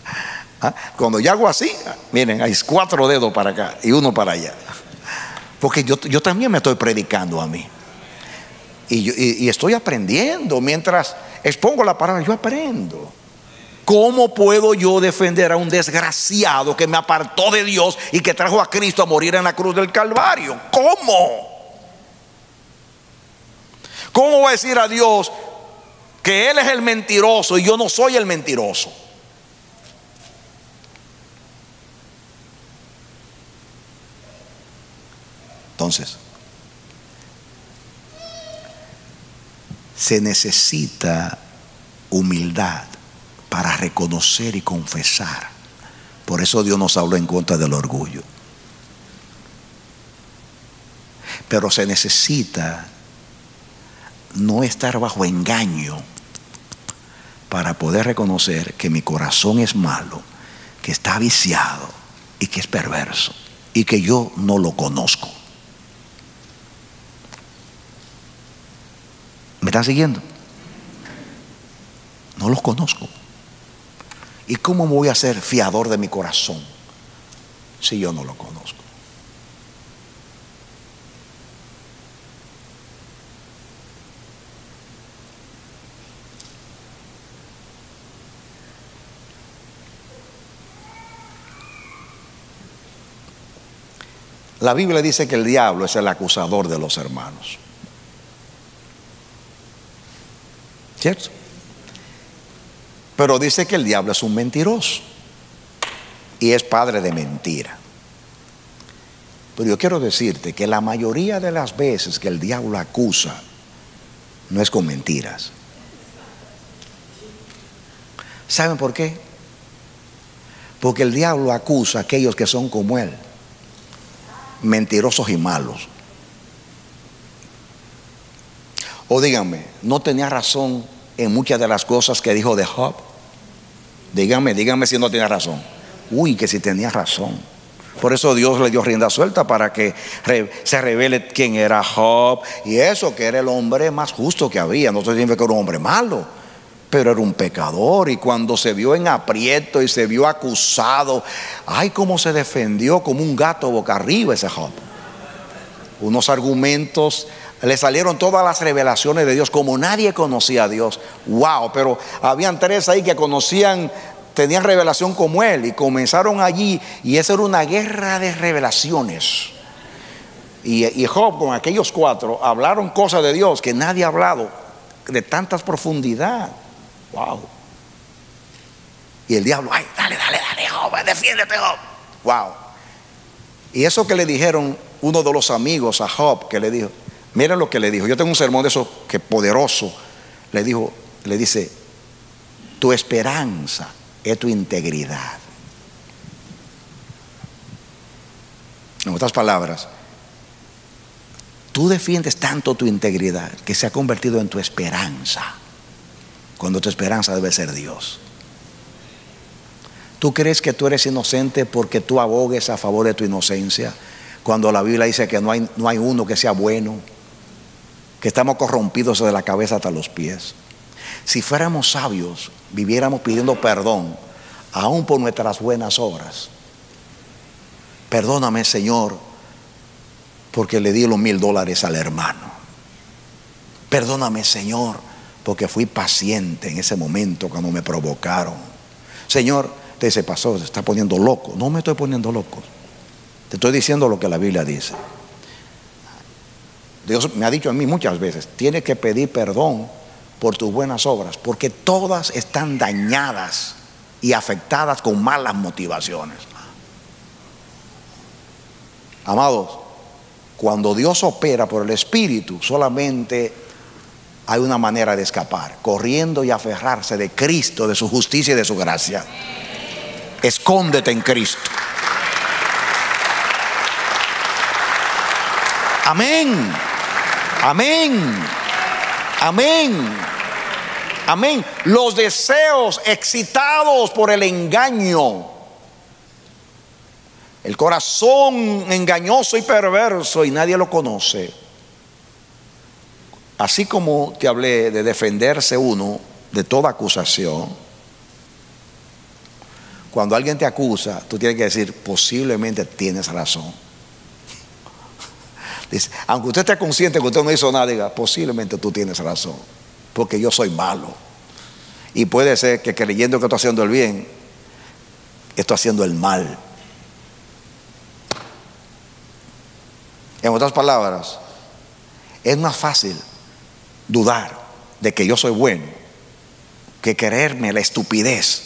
¿Ah? Cuando yo hago así, miren, hay cuatro dedos para acá y uno para allá. Porque yo, yo también me estoy predicando a mí. Y, yo- y estoy aprendiendo. Mientras expongo la palabra, yo aprendo. ¿Cómo puedo yo defender a un desgraciado que me apartó de Dios y que trajo a Cristo a morir en la cruz del Calvario? ¿Cómo? ¿Cómo voy a decir a Dios que Él es el mentiroso y yo no soy el mentiroso? Entonces, se necesita humildad para reconocer y confesar. Por eso Dios nos habló en contra del orgullo. Pero se necesita no estar bajo engaño para poder reconocer que mi corazón es malo, que está viciado y que es perverso y que yo no lo conozco. ¿Me están siguiendo? No los conozco. ¿Y cómo voy a ser fiador de mi corazón si yo no lo conozco? La Biblia dice que el diablo es el acusador de los hermanos. ¿Cierto? Pero dice que el diablo es un mentiroso y es padre de mentira. Pero yo quiero decirte que la mayoría de las veces que el diablo acusa no es con mentiras. ¿Saben por qué? Porque el diablo acusa a aquellos que son como él, mentirosos y malos. O díganme, ¿no tenía razón en muchas de las cosas que dijo de Job? Díganme, díganme si no tenía razón. Uy, que si tenía razón. Por eso Dios le dio rienda suelta para que se revele quién era Job y eso, que era el hombre más justo que había. No estoy diciendo que era un hombre malo, pero era un pecador. Y cuando se vio en aprieto y se vio acusado, ay, cómo se defendió como un gato boca arriba ese Job. Unos argumentos le salieron todas las revelaciones de Dios, como nadie conocía a Dios. Wow, pero habían tres ahí que conocían, tenían revelación como él, y comenzaron allí, y esa era una guerra de revelaciones. Y, Job con aquellos cuatro hablaron cosas de Dios que nadie ha hablado, de tantas profundidad. Wow. Y el diablo, ay, dale, dale, dale, Job, defiéndete, Job. Wow. Y eso que le dijeron uno de los amigos a Job, que le dijo, Miren lo que le dijo. Yo tengo un sermón de eso que poderoso. Le dijo, le dice, tu esperanza es tu integridad. En otras palabras, tú defiendes tanto tu integridad que se ha convertido en tu esperanza, cuando tu esperanza debe ser Dios. ¿Tú crees que tú eres inocente porque tú abogues a favor de tu inocencia? Cuando la Biblia dice que no hay, no hay uno que sea bueno estamos corrompidos de la cabeza hasta los pies. Si fuéramos sabios, viviéramos pidiendo perdón, aún por nuestras buenas obras. Perdóname, Señor, porque le di los mil dólares al hermano. Perdóname, Señor, porque fui paciente en ese momento cuando me provocaron. Señor, te dice, pasó, se está poniendo loco. No me estoy poniendo loco. Te estoy diciendo lo que la Biblia dice. Dios me ha dicho a mí muchas veces, tienes que pedir perdón por tus buenas obras, porque todas están dañadas y afectadas con malas motivaciones. Amados, cuando Dios opera por el Espíritu, solamente hay una manera de escapar, corriendo y aferrarse de Cristo, de su justicia y de su gracia. Escóndete en Cristo. Amén. Amén. Amén. Amén. Los deseos excitados por el engaño. El corazón engañoso y perverso y nadie lo conoce. Así como te hablé de defenderse uno de toda acusación, cuando alguien te acusa, tú tienes que decir, posiblemente tienes razón. Dice, aunque usted esté consciente que usted no hizo nada, diga, posiblemente tú tienes razón, porque yo soy malo. Y puede ser que creyendo que estoy haciendo el bien, estoy haciendo el mal. En otras palabras, es más fácil dudar de que yo soy bueno que creerme la estupidez.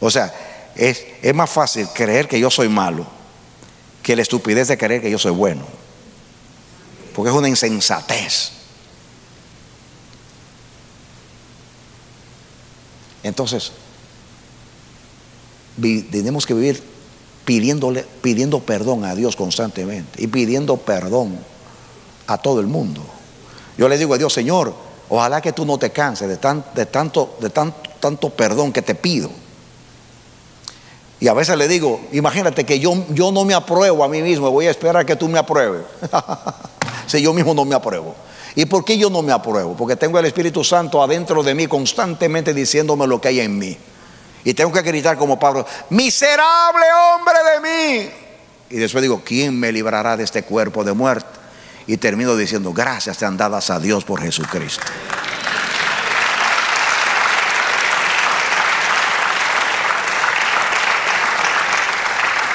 O sea, es, es más fácil creer que yo soy malo que la estupidez de creer que yo soy bueno. Porque es una insensatez. Entonces, tenemos que vivir pidiéndole, pidiendo perdón a Dios constantemente y pidiendo perdón a todo el mundo. Yo le digo a Dios, Señor, ojalá que tú no te canses de, tan- de tanto, de tan- tanto perdón que te pido. Y a veces le digo, imagínate que yo, yo no me apruebo a mí mismo, voy a esperar que tú me apruebes. si yo mismo no me apruebo. ¿Y por qué yo no me apruebo? Porque tengo el Espíritu Santo adentro de mí constantemente diciéndome lo que hay en mí. Y tengo que gritar como Pablo, miserable hombre de mí. Y después digo, ¿quién me librará de este cuerpo de muerte? Y termino diciendo, gracias sean dadas a Dios por Jesucristo.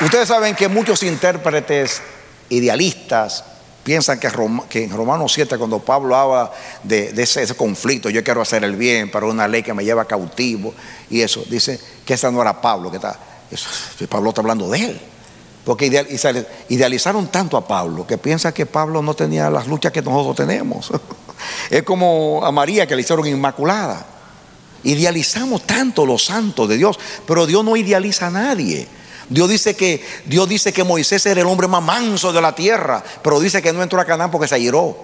Ustedes saben que muchos intérpretes idealistas piensan que, en Romanos 7, cuando Pablo habla de, ese, conflicto, yo quiero hacer el bien para una ley que me lleva cautivo, y eso, dice que esa no era Pablo, que está, Pablo está hablando de él. Porque ideal- ideal- idealizaron tanto a Pablo que piensan que Pablo no tenía las luchas que nosotros tenemos. Es como a María que le hicieron inmaculada. Idealizamos tanto los santos de Dios, pero Dios no idealiza a nadie. Dios dice que Dios dice que Moisés era el hombre más manso de la tierra, pero dice que no entró a Canaán porque se airó.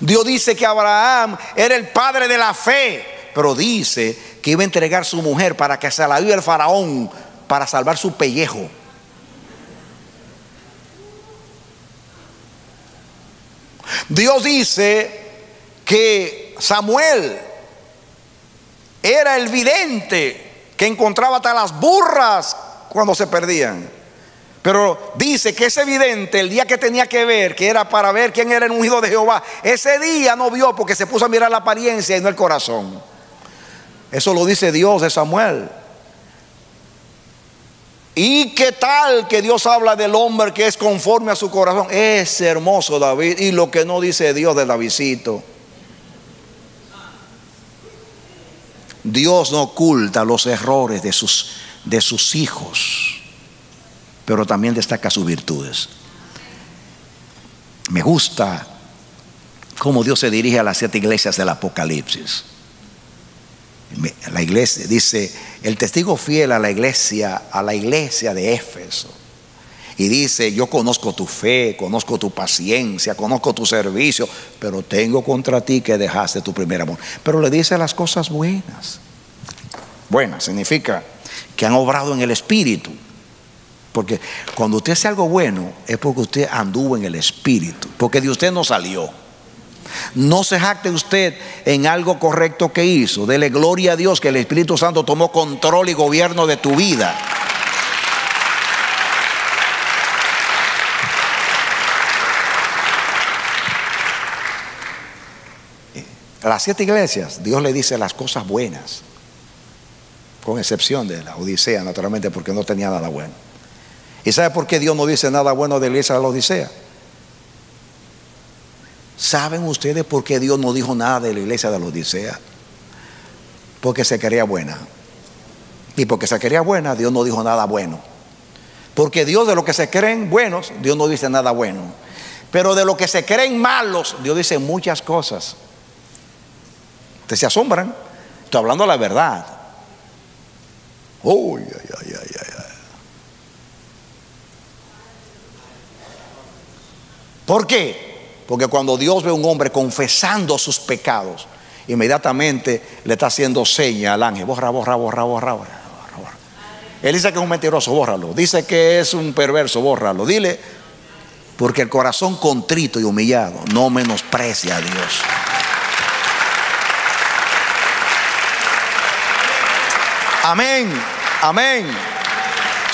Dios dice que Abraham era el padre de la fe, pero dice que iba a entregar su mujer para que se la viva el faraón para salvar su pellejo. Dios dice que Samuel era el vidente que encontraba hasta las burras cuando se perdían. Pero dice que ese vidente, el día que tenía que ver, que era para ver quién era el ungido de Jehová, ese día no vio porque se puso a mirar la apariencia y no el corazón. Eso lo dice Dios de Samuel. ¿Y qué tal que Dios habla del hombre que es conforme a su corazón? Es hermoso David. Y lo que no dice Dios de Davidcito. Dios no oculta los errores de sus, de sus hijos, pero también destaca sus virtudes. Me gusta cómo Dios se dirige a las siete iglesias del Apocalipsis. La iglesia dice, el testigo fiel a la iglesia, a la iglesia de Éfeso. Y dice, yo conozco tu fe, conozco tu paciencia, conozco tu servicio, pero tengo contra ti que dejaste tu primer amor. Pero le dice las cosas buenas. Buenas significa que han obrado en el espíritu. Porque cuando usted hace algo bueno es porque usted anduvo en el espíritu, porque de usted no salió. No se jacte usted en algo correcto que hizo. Dele gloria a Dios que el Espíritu Santo tomó control y gobierno de tu vida. A las siete iglesias, Dios le dice las cosas buenas, con excepción de la Odisea, naturalmente, porque no tenía nada bueno. ¿Y sabe por qué Dios no dice nada bueno de la iglesia de la Odisea? ¿Saben ustedes por qué Dios no dijo nada de la iglesia de la Odisea? Porque se quería buena. Y porque se quería buena, Dios no dijo nada bueno. Porque Dios de lo que se creen buenos, Dios no dice nada bueno. Pero de lo que se creen malos, Dios dice muchas cosas. Se asombran. Estoy hablando la verdad. Uy, ay, ay, ay, ay. ¿Por qué? Porque cuando Dios ve a un hombre confesando sus pecados, inmediatamente le está haciendo seña al ángel. Borra, borra, borra, borra, borra, borra, borra. Él dice que es un mentiroso, bórralo. Dice que es un perverso, bórralo. Dile, porque el corazón contrito y humillado no menosprecia a Dios. Amén, amén.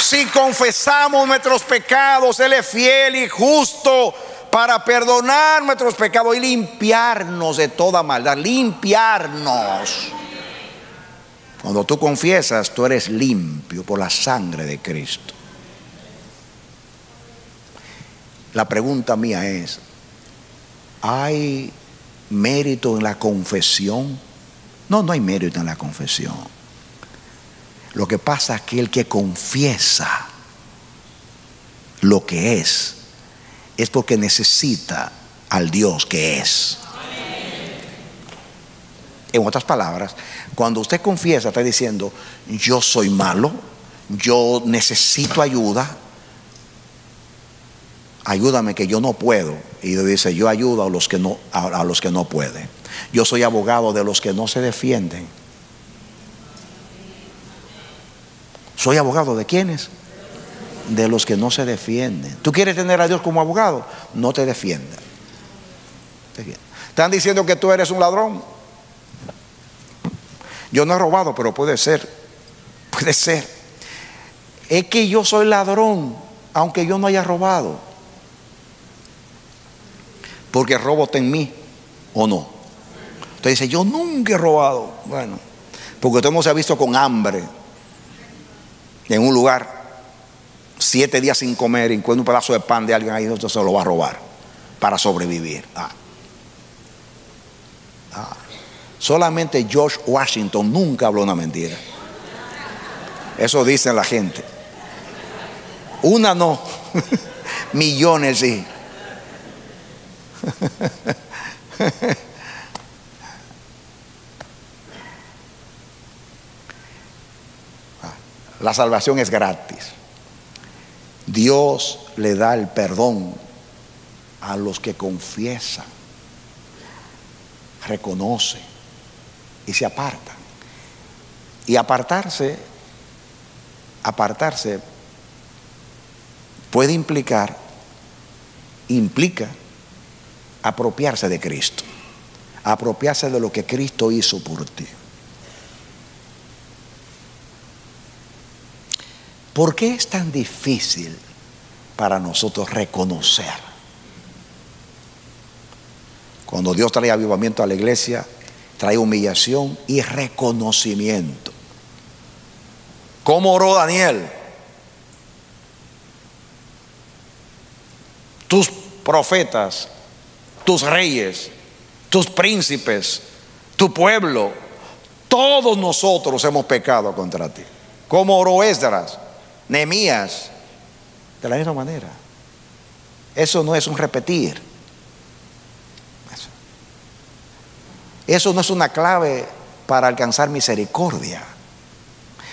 Si confesamos nuestros pecados, Él es fiel y justo para perdonar nuestros pecados y limpiarnos de toda maldad. Limpiarnos. Cuando tú confiesas, tú eres limpio por la sangre de Cristo. La pregunta mía es, ¿hay mérito en la confesión? No, no hay mérito en la confesión. Lo que pasa es que el que confiesa lo que es, es porque necesita al Dios que es. En otras palabras, cuando usted confiesa, está diciendo, yo soy malo, yo necesito ayuda, ayúdame que yo no puedo. Y Dios dice, yo ayudo a los que no, a, a los que no pueden. Yo soy abogado de los que no se defienden. Soy abogado de quiénes? De los que no se defienden. ¿Tú quieres tener a Dios como abogado? No te defienda. Están diciendo que tú eres un ladrón. Yo no he robado, pero puede ser. Puede ser. Es que yo soy ladrón, aunque yo no haya robado. Porque el robo está en mí, ¿o no? Usted dice, yo nunca he robado. Bueno, porque usted no se ha visto con hambre en un lugar, siete días sin comer, encuentra un pedazo de pan de alguien ahí, entonces se lo va a robar para sobrevivir. Ah. Ah. Solamente George Washington nunca habló una mentira. Eso dicen la gente. Una no, millones sí. La salvación es gratis. Dios le da el perdón a los que confiesan, reconocen y se apartan. Y apartarse, apartarse puede implicar, implica apropiarse de Cristo, apropiarse de lo que Cristo hizo por ti. ¿Por qué es tan difícil para nosotros reconocer? Cuando Dios trae avivamiento a la iglesia, trae humillación y reconocimiento. ¿Cómo oró Daniel? Tus profetas, tus reyes, tus príncipes, tu pueblo, todos nosotros hemos pecado contra ti. ¿Cómo oró Esdras? Nehemías, de la misma manera. Eso no es un repetir. Eso. No es una clave para alcanzar misericordia.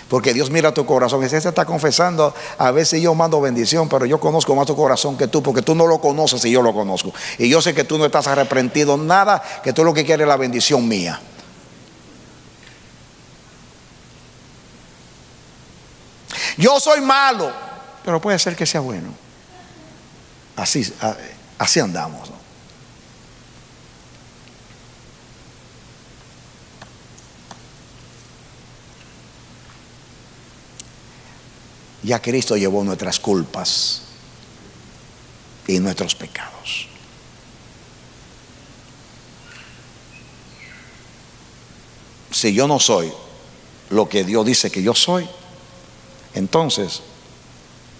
Porque Dios mira tu corazón y dice, ese está confesando, a veces yo mando bendición, pero yo conozco más tu corazón que tú, porque tú no lo conoces y yo lo conozco. Y yo sé que tú no estás arrepentido nada, que tú lo que quieres es la bendición mía. Yo soy malo, pero puede ser que sea bueno. Así, así andamos. ¿no? Ya Cristo llevó nuestras culpas y nuestros pecados. Si yo no soy lo que Dios dice que yo soy, entonces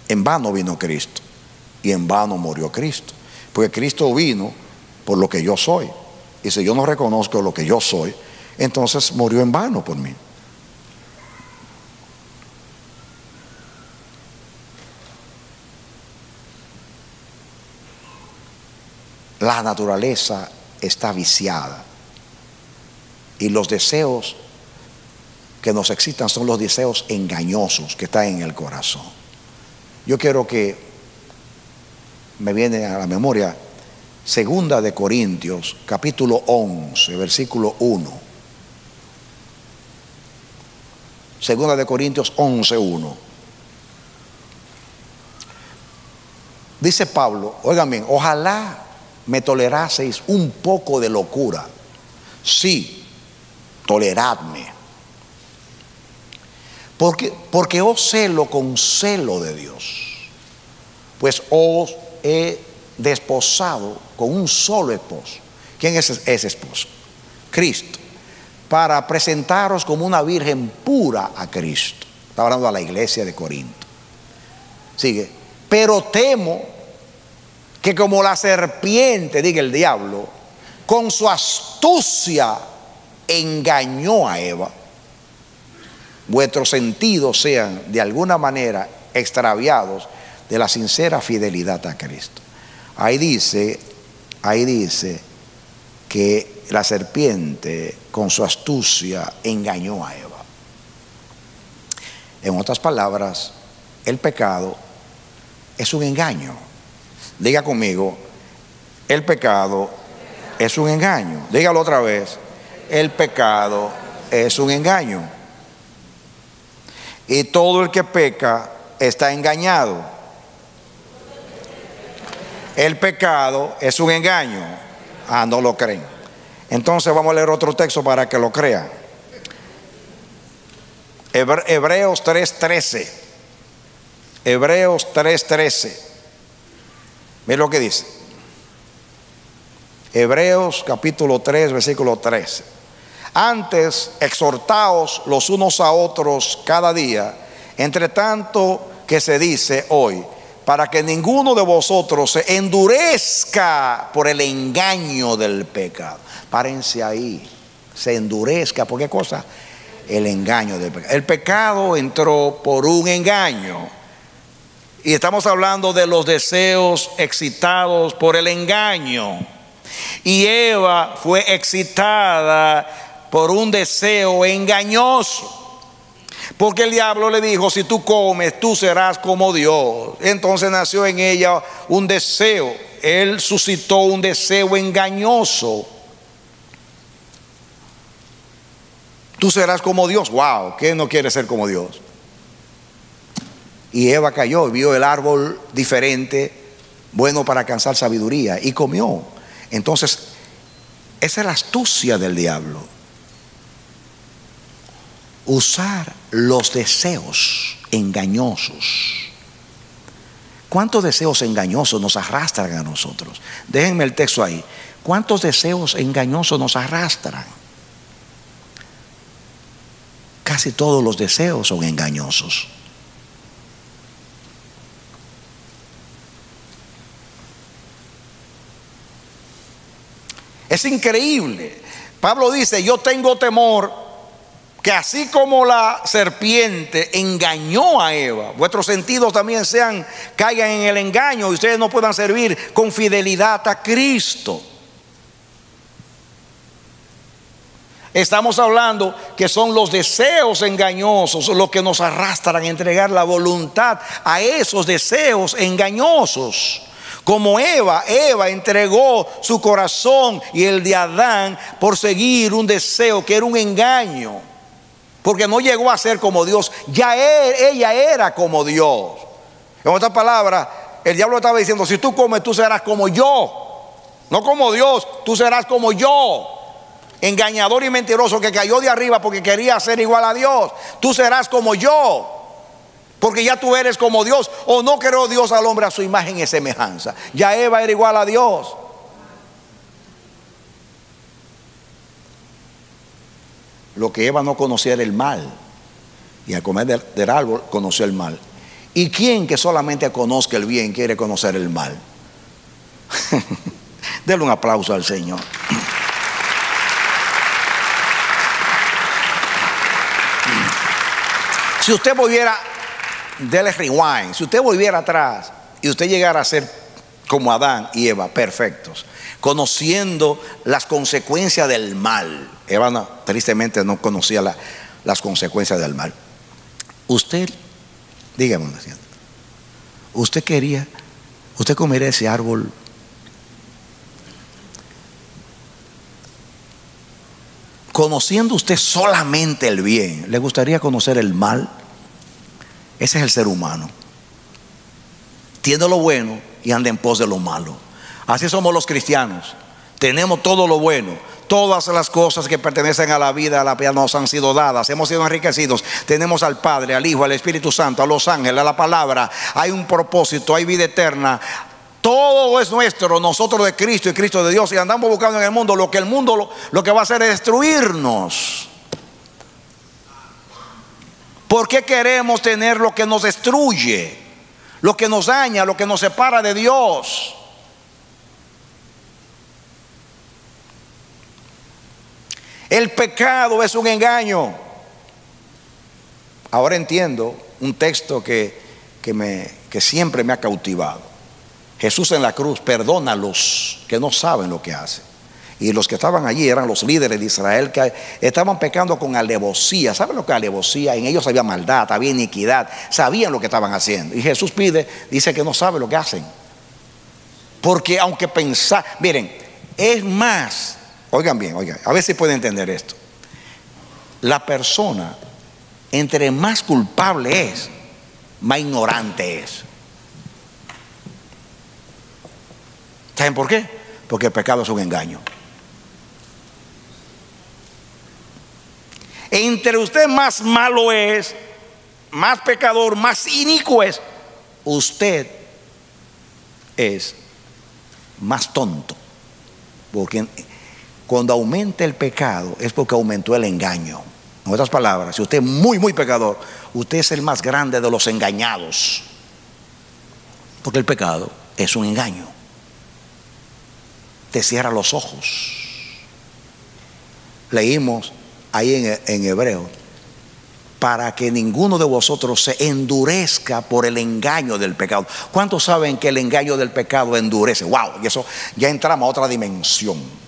en vano vino Cristo y en vano murió Cristo. Porque Cristo vino por lo que yo soy. Y si yo no reconozco lo que yo soy, entonces murió en vano por mí. La naturaleza está viciada y los deseos que nos excitan son los deseos engañosos que están en el corazón. Yo quiero que me viene a la memoria Segunda de Corintios, capítulo 11, versículo 1. Segunda de Corintios 11, 1. Dice Pablo, oigan bien, ojalá me toleraseis un poco de locura. Sí, toleradme. Porque, porque os celo con celo de Dios. Pues os he desposado con un solo esposo. ¿Quién es ese esposo? Cristo. Para presentaros como una virgen pura a Cristo. Está hablando a la iglesia de Corinto. Sigue. Pero temo que como la serpiente, diga el diablo, con su astucia engañó a Eva. Vuestros sentidos sean de alguna manera extraviados de la sincera fidelidad a Cristo. Ahí dice, ahí dice que la serpiente con su astucia engañó a Eva. En otras palabras, el pecado es un engaño. Diga conmigo, el pecado es un engaño. Dígalo otra vez, el pecado es un engaño. Y todo el que peca está engañado. El pecado es un engaño. Ah, no lo creen. Entonces vamos a leer otro texto para que lo crean. Hebreos 3:13. Hebreos 3:13. Ve lo que dice. Hebreos capítulo 3, versículo 13. Antes, exhortaos los unos a otros cada día, entre tanto que se dice hoy, para que ninguno de vosotros se endurezca por el engaño del pecado. Párense ahí, se endurezca, ¿por qué cosa? El engaño del pecado. El pecado entró por un engaño. Y estamos hablando de los deseos excitados por el engaño. Y Eva fue excitada por un deseo engañoso. Porque el diablo le dijo, si tú comes, tú serás como Dios. Entonces nació en ella un deseo. Él suscitó un deseo engañoso. Tú serás como Dios. Wow, ¿quién no quiere ser como Dios? Y Eva cayó, vio el árbol diferente, bueno para alcanzar sabiduría, y comió. Entonces, esa es la astucia del diablo usar los deseos engañosos. ¿Cuántos deseos engañosos nos arrastran a nosotros? Déjenme el texto ahí. ¿Cuántos deseos engañosos nos arrastran? Casi todos los deseos son engañosos. Es increíble. Pablo dice, yo tengo temor que así como la serpiente engañó a Eva, vuestros sentidos también sean, caigan en el engaño y ustedes no puedan servir con fidelidad a Cristo. Estamos hablando que son los deseos engañosos los que nos arrastran a entregar la voluntad a esos deseos engañosos. Como Eva, Eva entregó su corazón y el de Adán por seguir un deseo que era un engaño porque no llegó a ser como Dios, ya ella era como Dios. En otras palabras, el diablo estaba diciendo, si tú comes, tú serás como yo, no como Dios, tú serás como yo. Engañador y mentiroso que cayó de arriba porque quería ser igual a Dios, tú serás como yo. Porque ya tú eres como Dios. O no creó Dios al hombre a su imagen y semejanza. Ya Eva era igual a Dios. Lo que Eva no conocía era el mal. Y al comer del, árbol conoció el mal. ¿Y quién que solamente conozca el bien quiere conocer el mal? Denle un aplauso al Señor. Si usted volviera, dele rewind, si usted volviera atrás y usted llegara a ser como Adán y Eva, perfectos, conociendo las consecuencias del mal. Eva tristemente no conocía las consecuencias del mal. Usted, dígame, usted quería, usted comería ese árbol conociendo usted solamente el bien, ¿le gustaría conocer el mal? Ese es el ser humano. Tiene lo bueno y anda en pos de lo malo. Así somos los cristianos. Tenemos todo lo bueno. Todas las cosas que pertenecen a la vida, a la piedad nos han sido dadas. Hemos sido enriquecidos. Tenemos al Padre, al Hijo, al Espíritu Santo, a los ángeles, a la palabra. Hay un propósito, hay vida eterna. Todo es nuestro, nosotros de Cristo y Cristo de Dios. Y andamos buscando en el mundo lo que el mundo lo, lo que va a hacer es destruirnos. ¿Por qué queremos tener lo que nos destruye? Lo que nos daña, lo que nos separa de Dios. El pecado es un engaño. Ahora entiendo un texto que, que, me, que siempre me ha cautivado. Jesús en la cruz perdona a los que no saben lo que hacen. Y los que estaban allí eran los líderes de Israel que estaban pecando con alevosía. ¿Saben lo que es alevosía? En ellos había maldad, había iniquidad, sabían lo que estaban haciendo. Y Jesús pide, dice que no sabe lo que hacen. Porque aunque pensar, miren, es más, oigan bien, oigan, a ver si pueden entender esto. La persona, entre más culpable es, más ignorante es. ¿Saben por qué? Porque el pecado es un engaño. Entre usted más malo es, más pecador, más inicuo es, usted es más tonto. Porque cuando aumenta el pecado es porque aumentó el engaño. En otras palabras, si usted es muy, muy pecador, usted es el más grande de los engañados. Porque el pecado es un engaño. Te cierra los ojos. Leímos ahí en, en hebreo, para que ninguno de vosotros se endurezca por el engaño del pecado. ¿Cuántos saben que el engaño del pecado endurece? Wow, y eso ya entramos a otra dimensión.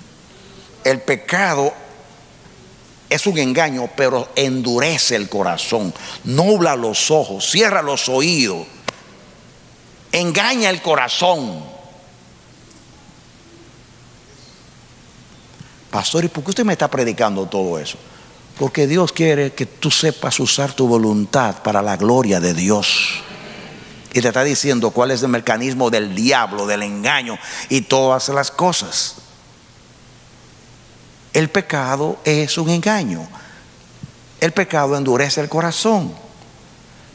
El pecado es un engaño, pero endurece el corazón, nubla los ojos, cierra los oídos, engaña el corazón. Pastor, ¿y por qué usted me está predicando todo eso? Porque Dios quiere que tú sepas usar tu voluntad para la gloria de Dios. Y te está diciendo cuál es el mecanismo del diablo, del engaño y todas las cosas. El pecado es un engaño. El pecado endurece el corazón.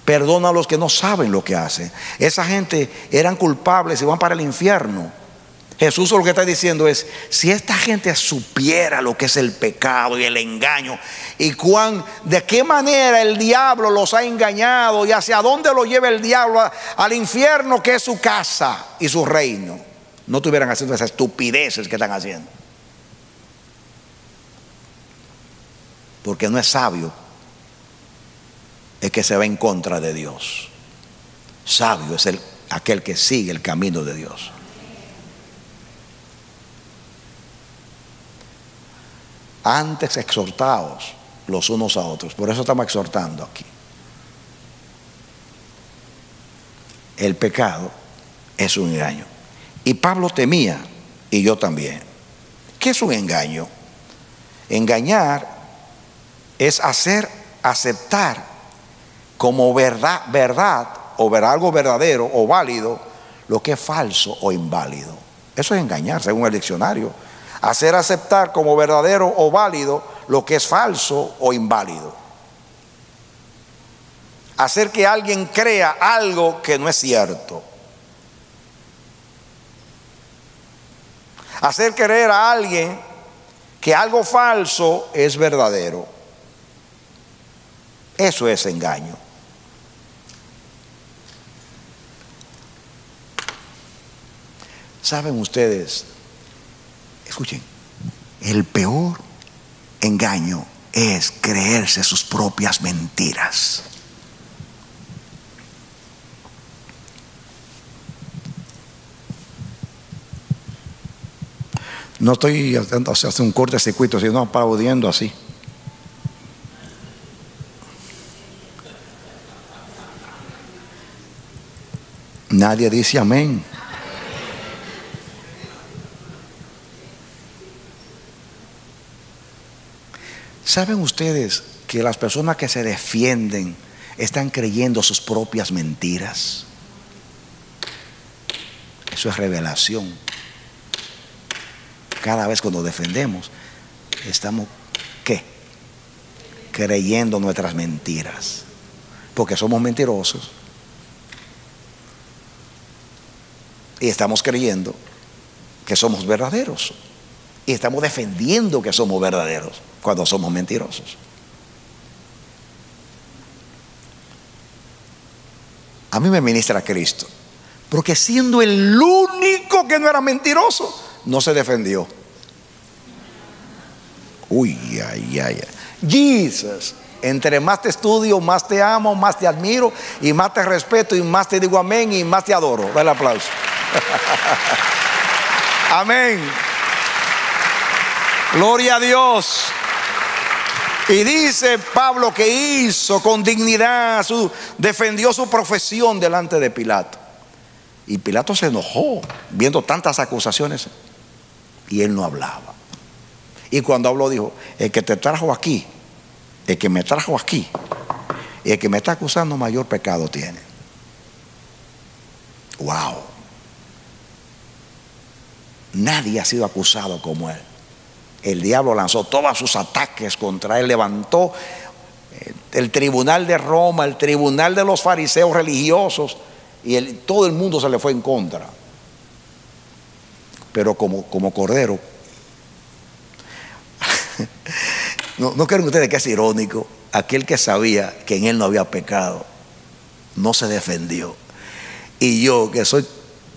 Perdona a los que no saben lo que hacen. Esa gente eran culpables y van para el infierno. Jesús lo que está diciendo es, si esta gente supiera lo que es el pecado y el engaño y cuán, de qué manera el diablo los ha engañado y hacia dónde lo lleva el diablo al infierno que es su casa y su reino, no estuvieran haciendo esas estupideces que están haciendo. Porque no es sabio el que se va en contra de Dios. Sabio es el, aquel que sigue el camino de Dios. Antes exhortados los unos a otros. Por eso estamos exhortando aquí. El pecado es un engaño. Y Pablo temía, y yo también. ¿Qué es un engaño? Engañar es hacer aceptar como verdad, verdad o ver algo verdadero o válido lo que es falso o inválido. Eso es engañar, según el diccionario hacer aceptar como verdadero o válido lo que es falso o inválido. Hacer que alguien crea algo que no es cierto. Hacer creer a alguien que algo falso es verdadero. Eso es engaño. ¿Saben ustedes Escuchen, el peor engaño es creerse sus propias mentiras. No estoy haciendo un corte de circuito, sino aplaudiendo así. Nadie dice amén. ¿Saben ustedes que las personas que se defienden están creyendo sus propias mentiras? Eso es revelación. Cada vez cuando defendemos, estamos, ¿qué? Creyendo nuestras mentiras. Porque somos mentirosos. Y estamos creyendo que somos verdaderos. Y estamos defendiendo que somos verdaderos cuando somos mentirosos. A mí me ministra Cristo. Porque siendo el único que no era mentiroso, no se defendió. Uy, ay, ay, ay. Jesus. Entre más te estudio, más te amo, más te admiro y más te respeto y más te digo amén y más te adoro. Dale aplauso. amén. Gloria a Dios. Y dice Pablo que hizo con dignidad, su, defendió su profesión delante de Pilato. Y Pilato se enojó viendo tantas acusaciones y él no hablaba. Y cuando habló dijo, el que te trajo aquí, el que me trajo aquí, el que me está acusando mayor pecado tiene. Wow. Nadie ha sido acusado como él. El diablo lanzó todos sus ataques contra él, levantó eh, el tribunal de Roma, el tribunal de los fariseos religiosos, y todo el mundo se le fue en contra. Pero como, como cordero, no, no creen ustedes que es irónico, aquel que sabía que en él no había pecado, no se defendió. Y yo, que soy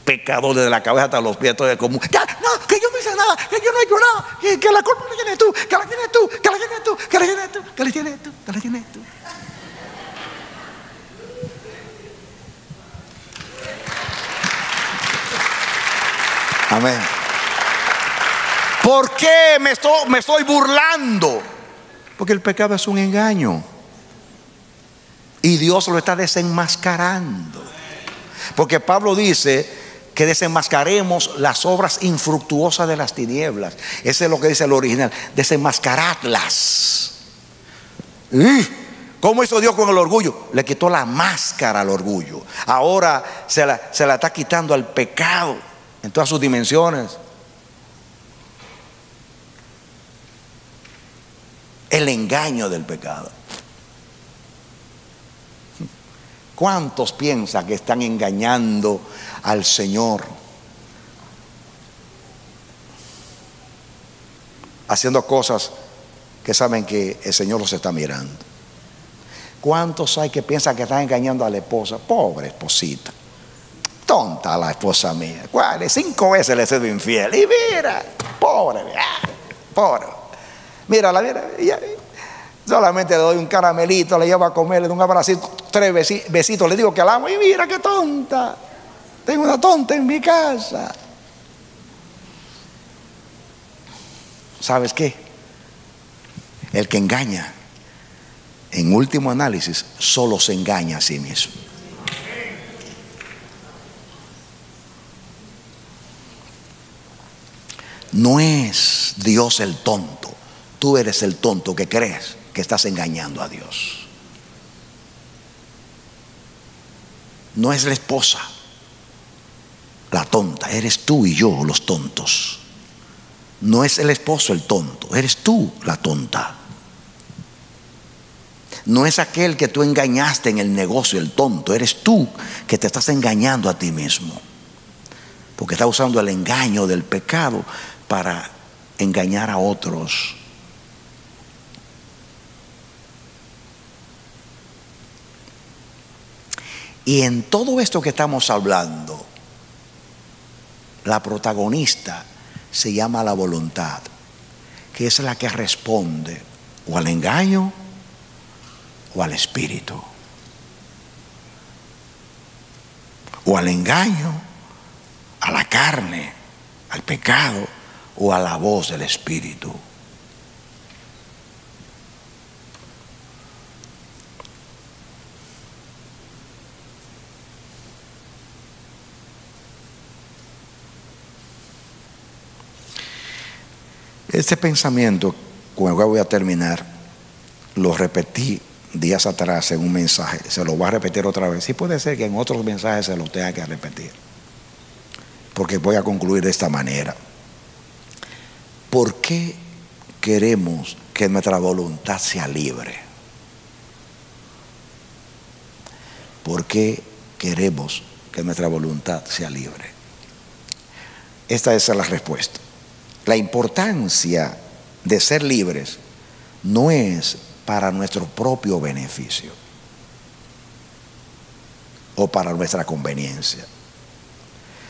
pecador desde la cabeza hasta los pies, estoy como, ya, no, que yo no hice nada, que yo no he hecho nada, que, la culpa la tienes tú, que la tienes tú, que la tienes tú, que la tienes tú, que la tienes tú, que la tienes tú. Amén. ¿Por qué me estoy burlando? Porque el pecado es un engaño. Y Dios lo está desenmascarando. Porque Pablo dice que desenmascaremos las obras infructuosas de las tinieblas. Ese es lo que dice el original. Desenmascaradlas. ¡Ih! ¿Cómo hizo Dios con el orgullo? Le quitó la máscara al orgullo. Ahora se la, se la está quitando al pecado en todas sus dimensiones. El engaño del pecado. ¿Cuántos piensan que están engañando al Señor? Haciendo cosas que saben que el Señor los está mirando. ¿Cuántos hay que piensan que están engañando a la esposa? Pobre esposita. Tonta la esposa mía. ¿Cuál? Cinco veces le he sido infiel. Y mira, pobre, ah, pobre. Mira, la mira, solamente le doy un caramelito, le llevo a comer, le doy un abracito, tres besi- besitos, le digo que la amo y mira qué tonta. Tengo una tonta en mi casa. ¿Sabes qué? El que engaña, en último análisis, solo se engaña a sí mismo. No es Dios el tonto, tú eres el tonto que crees que estás engañando a Dios. No es la esposa, la tonta, eres tú y yo los tontos. No es el esposo el tonto, eres tú la tonta. No es aquel que tú engañaste en el negocio el tonto, eres tú que te estás engañando a ti mismo. Porque estás usando el engaño del pecado para engañar a otros. Y en todo esto que estamos hablando, la protagonista se llama la voluntad, que es la que responde o al engaño o al espíritu. O al engaño, a la carne, al pecado o a la voz del espíritu. Este pensamiento, con el cual voy a terminar, lo repetí días atrás en un mensaje, se lo voy a repetir otra vez. Sí puede ser que en otros mensajes se lo tenga que repetir, porque voy a concluir de esta manera. ¿Por qué queremos que nuestra voluntad sea libre? ¿Por qué queremos que nuestra voluntad sea libre? Esta es la respuesta. La importancia de ser libres no es para nuestro propio beneficio o para nuestra conveniencia.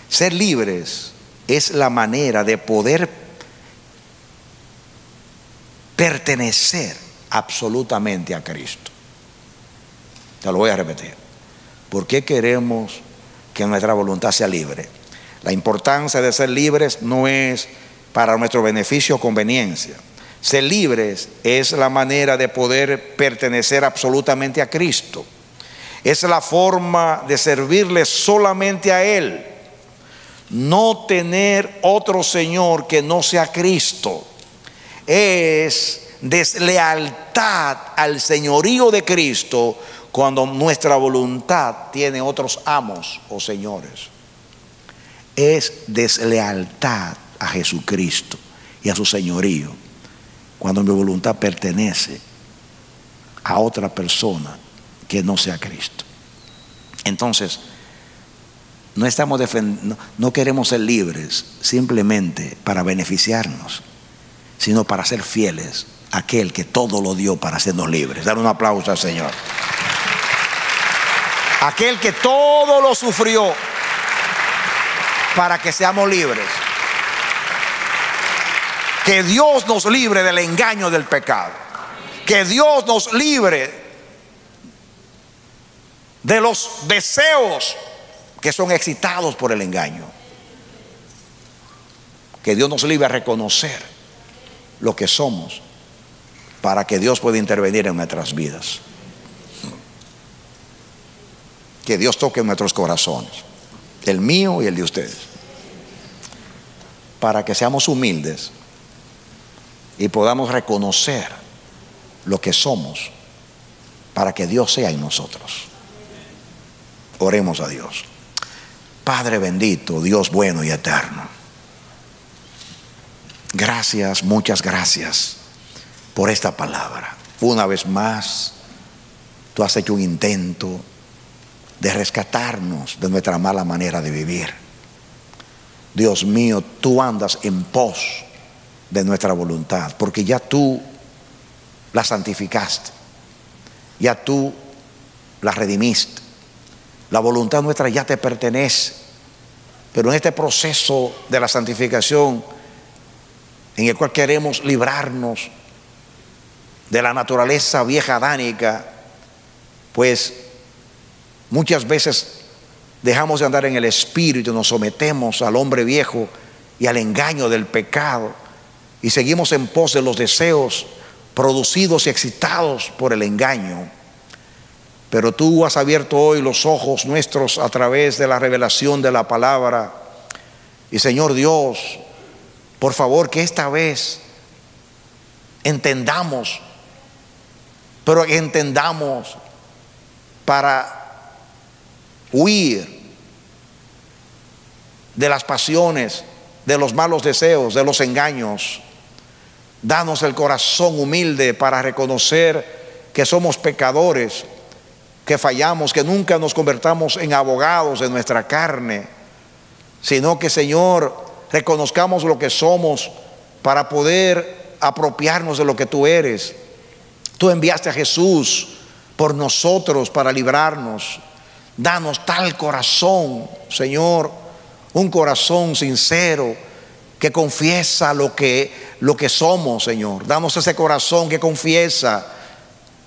Ser libres es la manera de poder pertenecer absolutamente a Cristo. Te lo voy a repetir. ¿Por qué queremos que nuestra voluntad sea libre? La importancia de ser libres no es para nuestro beneficio o conveniencia. Ser libres es la manera de poder pertenecer absolutamente a Cristo. Es la forma de servirle solamente a Él. No tener otro Señor que no sea Cristo. Es deslealtad al señorío de Cristo cuando nuestra voluntad tiene otros amos o señores. Es deslealtad a Jesucristo y a su señorío cuando mi voluntad pertenece a otra persona que no sea Cristo. Entonces, no estamos no, no queremos ser libres simplemente para beneficiarnos, sino para ser fieles a aquel que todo lo dio para hacernos libres. Dar un aplauso al Señor. Aquel que todo lo sufrió para que seamos libres. Que Dios nos libre del engaño del pecado. Que Dios nos libre de los deseos que son excitados por el engaño. Que Dios nos libre a reconocer lo que somos para que Dios pueda intervenir en nuestras vidas. Que Dios toque en nuestros corazones, el mío y el de ustedes, para que seamos humildes y podamos reconocer lo que somos para que Dios sea en nosotros. Oremos a Dios. Padre bendito, Dios bueno y eterno. Gracias, muchas gracias por esta palabra. Una vez más, tú has hecho un intento de rescatarnos de nuestra mala manera de vivir. Dios mío, tú andas en pos de nuestra voluntad, porque ya tú la santificaste, ya tú la redimiste. La voluntad nuestra ya te pertenece, pero en este proceso de la santificación, en el cual queremos librarnos de la naturaleza vieja adánica, pues muchas veces dejamos de andar en el espíritu, nos sometemos al hombre viejo y al engaño del pecado y seguimos en pos de los deseos producidos y excitados por el engaño. Pero tú has abierto hoy los ojos nuestros a través de la revelación de la palabra. Y Señor Dios, por favor que esta vez entendamos, pero entendamos para huir de las pasiones, de los malos deseos, de los engaños. Danos el corazón humilde para reconocer que somos pecadores, que fallamos, que nunca nos convertamos en abogados de nuestra carne, sino que Señor reconozcamos lo que somos para poder apropiarnos de lo que tú eres. Tú enviaste a Jesús por nosotros para librarnos. Danos tal corazón, Señor, un corazón sincero que confiesa lo que, lo que somos, Señor. Danos ese corazón que confiesa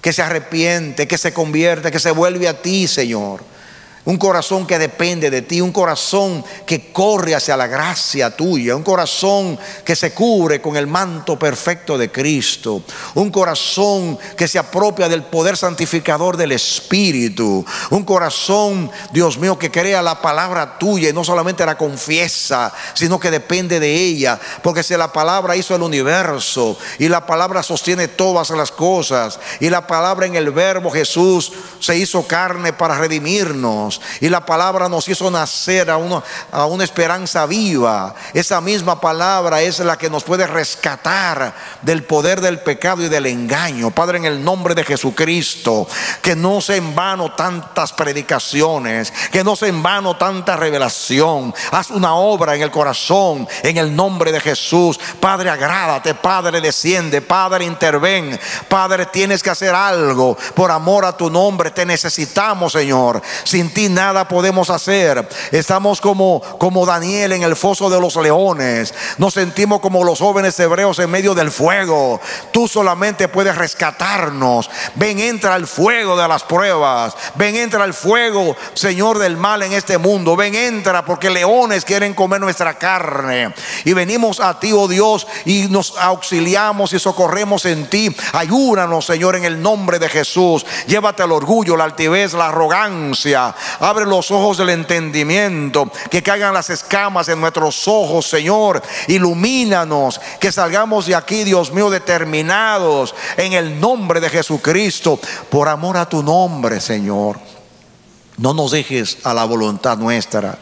que se arrepiente, que se convierte, que se vuelve a ti, Señor. Un corazón que depende de ti, un corazón que corre hacia la gracia tuya, un corazón que se cubre con el manto perfecto de Cristo, un corazón que se apropia del poder santificador del Espíritu, un corazón, Dios mío, que crea la palabra tuya y no solamente la confiesa, sino que depende de ella, porque si la palabra hizo el universo y la palabra sostiene todas las cosas y la palabra en el verbo Jesús se hizo carne para redimirnos, y la palabra nos hizo nacer a una, a una esperanza viva. Esa misma palabra es la que nos puede rescatar del poder del pecado y del engaño. Padre, en el nombre de Jesucristo, que no se en vano tantas predicaciones, que no se en vano tanta revelación. Haz una obra en el corazón, en el nombre de Jesús. Padre, agrádate, Padre, desciende, Padre, interven. Padre, tienes que hacer algo por amor a tu nombre. Te necesitamos, Señor. Sin nada podemos hacer. Estamos como, como Daniel en el foso de los leones. Nos sentimos como los jóvenes hebreos en medio del fuego. Tú solamente puedes rescatarnos. Ven, entra al fuego de las pruebas. Ven, entra al fuego, Señor del mal en este mundo. Ven, entra porque leones quieren comer nuestra carne. Y venimos a ti, oh Dios, y nos auxiliamos y socorremos en ti. Ayúdanos, Señor, en el nombre de Jesús. Llévate el orgullo, la altivez, la arrogancia. Abre los ojos del entendimiento. Que caigan las escamas en nuestros ojos, Señor. Ilumínanos. Que salgamos de aquí, Dios mío, determinados en el nombre de Jesucristo. Por amor a tu nombre, Señor. No nos dejes a la voluntad nuestra.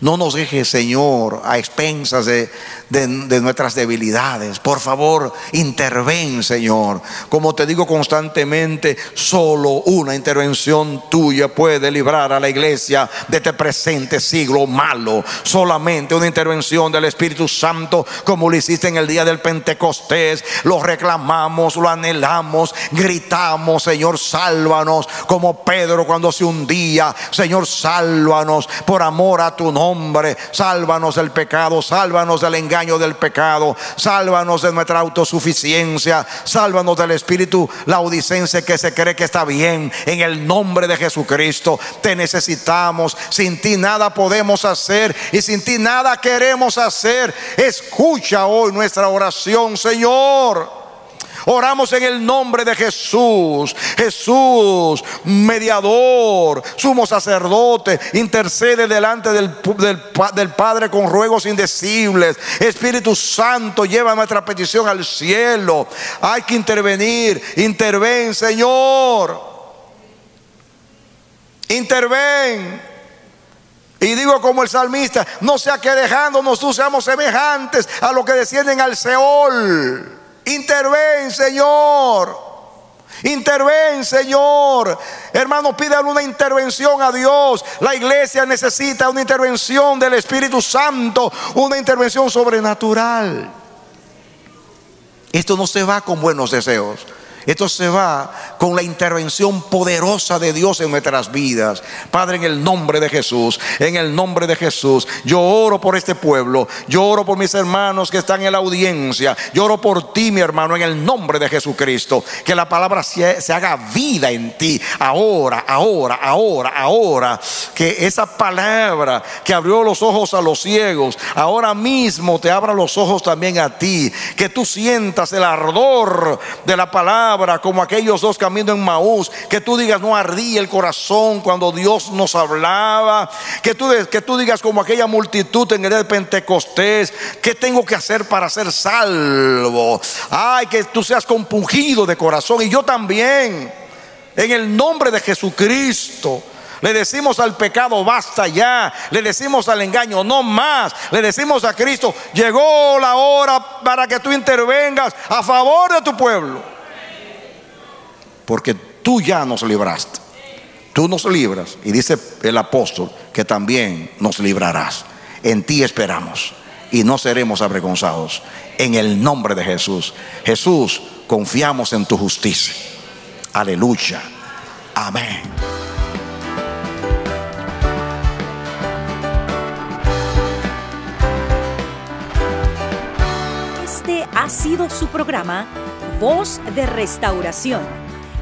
No nos dejes, Señor, a expensas de, de, nuestras debilidades. Por favor, interven, Señor. Como te digo constantemente, solo una intervención tuya puede librar a la iglesia de este presente siglo malo. Solamente una intervención del Espíritu Santo, como lo hiciste en el día del Pentecostés. Lo reclamamos, lo anhelamos, gritamos, Señor, sálvanos. Como Pedro cuando se hundía, Señor, sálvanos por amor a tu nombre nombre. Sálvanos del pecado, sálvanos del engaño del pecado, sálvanos de nuestra autosuficiencia, sálvanos del espíritu laudicense que se cree que está bien. En el nombre de Jesucristo te necesitamos. Sin ti nada podemos hacer y sin ti nada queremos hacer. Escucha hoy nuestra oración, Señor. Oramos en el nombre de Jesús. Jesús, mediador, sumo sacerdote, intercede delante del, del, Padre con ruegos indecibles. Espíritu Santo, lleva nuestra petición al cielo. Hay que intervenir. Interven, Señor. Interven. Y digo como el salmista, no sea que dejándonos tú seamos semejantes a lo que descienden al Seol. Interven, Señor. Interven, Señor. Hermano, pídale una intervención a Dios. La iglesia necesita una intervención del Espíritu Santo, una intervención sobrenatural. Esto no se va con buenos deseos. Esto se va con la intervención poderosa de Dios en nuestras vidas. Padre, en el nombre de Jesús, en el nombre de Jesús, yo oro por este pueblo, yo oro por mis hermanos que están en la audiencia, yo oro por ti, mi hermano, en el nombre de Jesucristo. Que la palabra se, se haga vida en ti, ahora, ahora, ahora, ahora. Que esa palabra que abrió los ojos a los ciegos, ahora mismo te abra los ojos también a ti. Que tú sientas el ardor de la como aquellos dos caminando en Maús, que tú digas no ardía el corazón cuando Dios nos hablaba, que tú, que tú digas como aquella multitud en el día de Pentecostés, ¿qué tengo que hacer para ser salvo? Ay, que tú seas compungido de corazón y yo también, en el nombre de Jesucristo. Le decimos al pecado, basta ya. Le decimos al engaño, no más. Le decimos a Cristo, llegó la hora para que tú intervengas a favor de tu pueblo porque tú ya nos libraste. Tú nos libras. Y dice el apóstol que también nos librarás. En ti esperamos y no seremos avergonzados. En el nombre de Jesús. Jesús, confiamos en tu justicia. Aleluya. Amén. Este ha sido su programa Voz de Restauración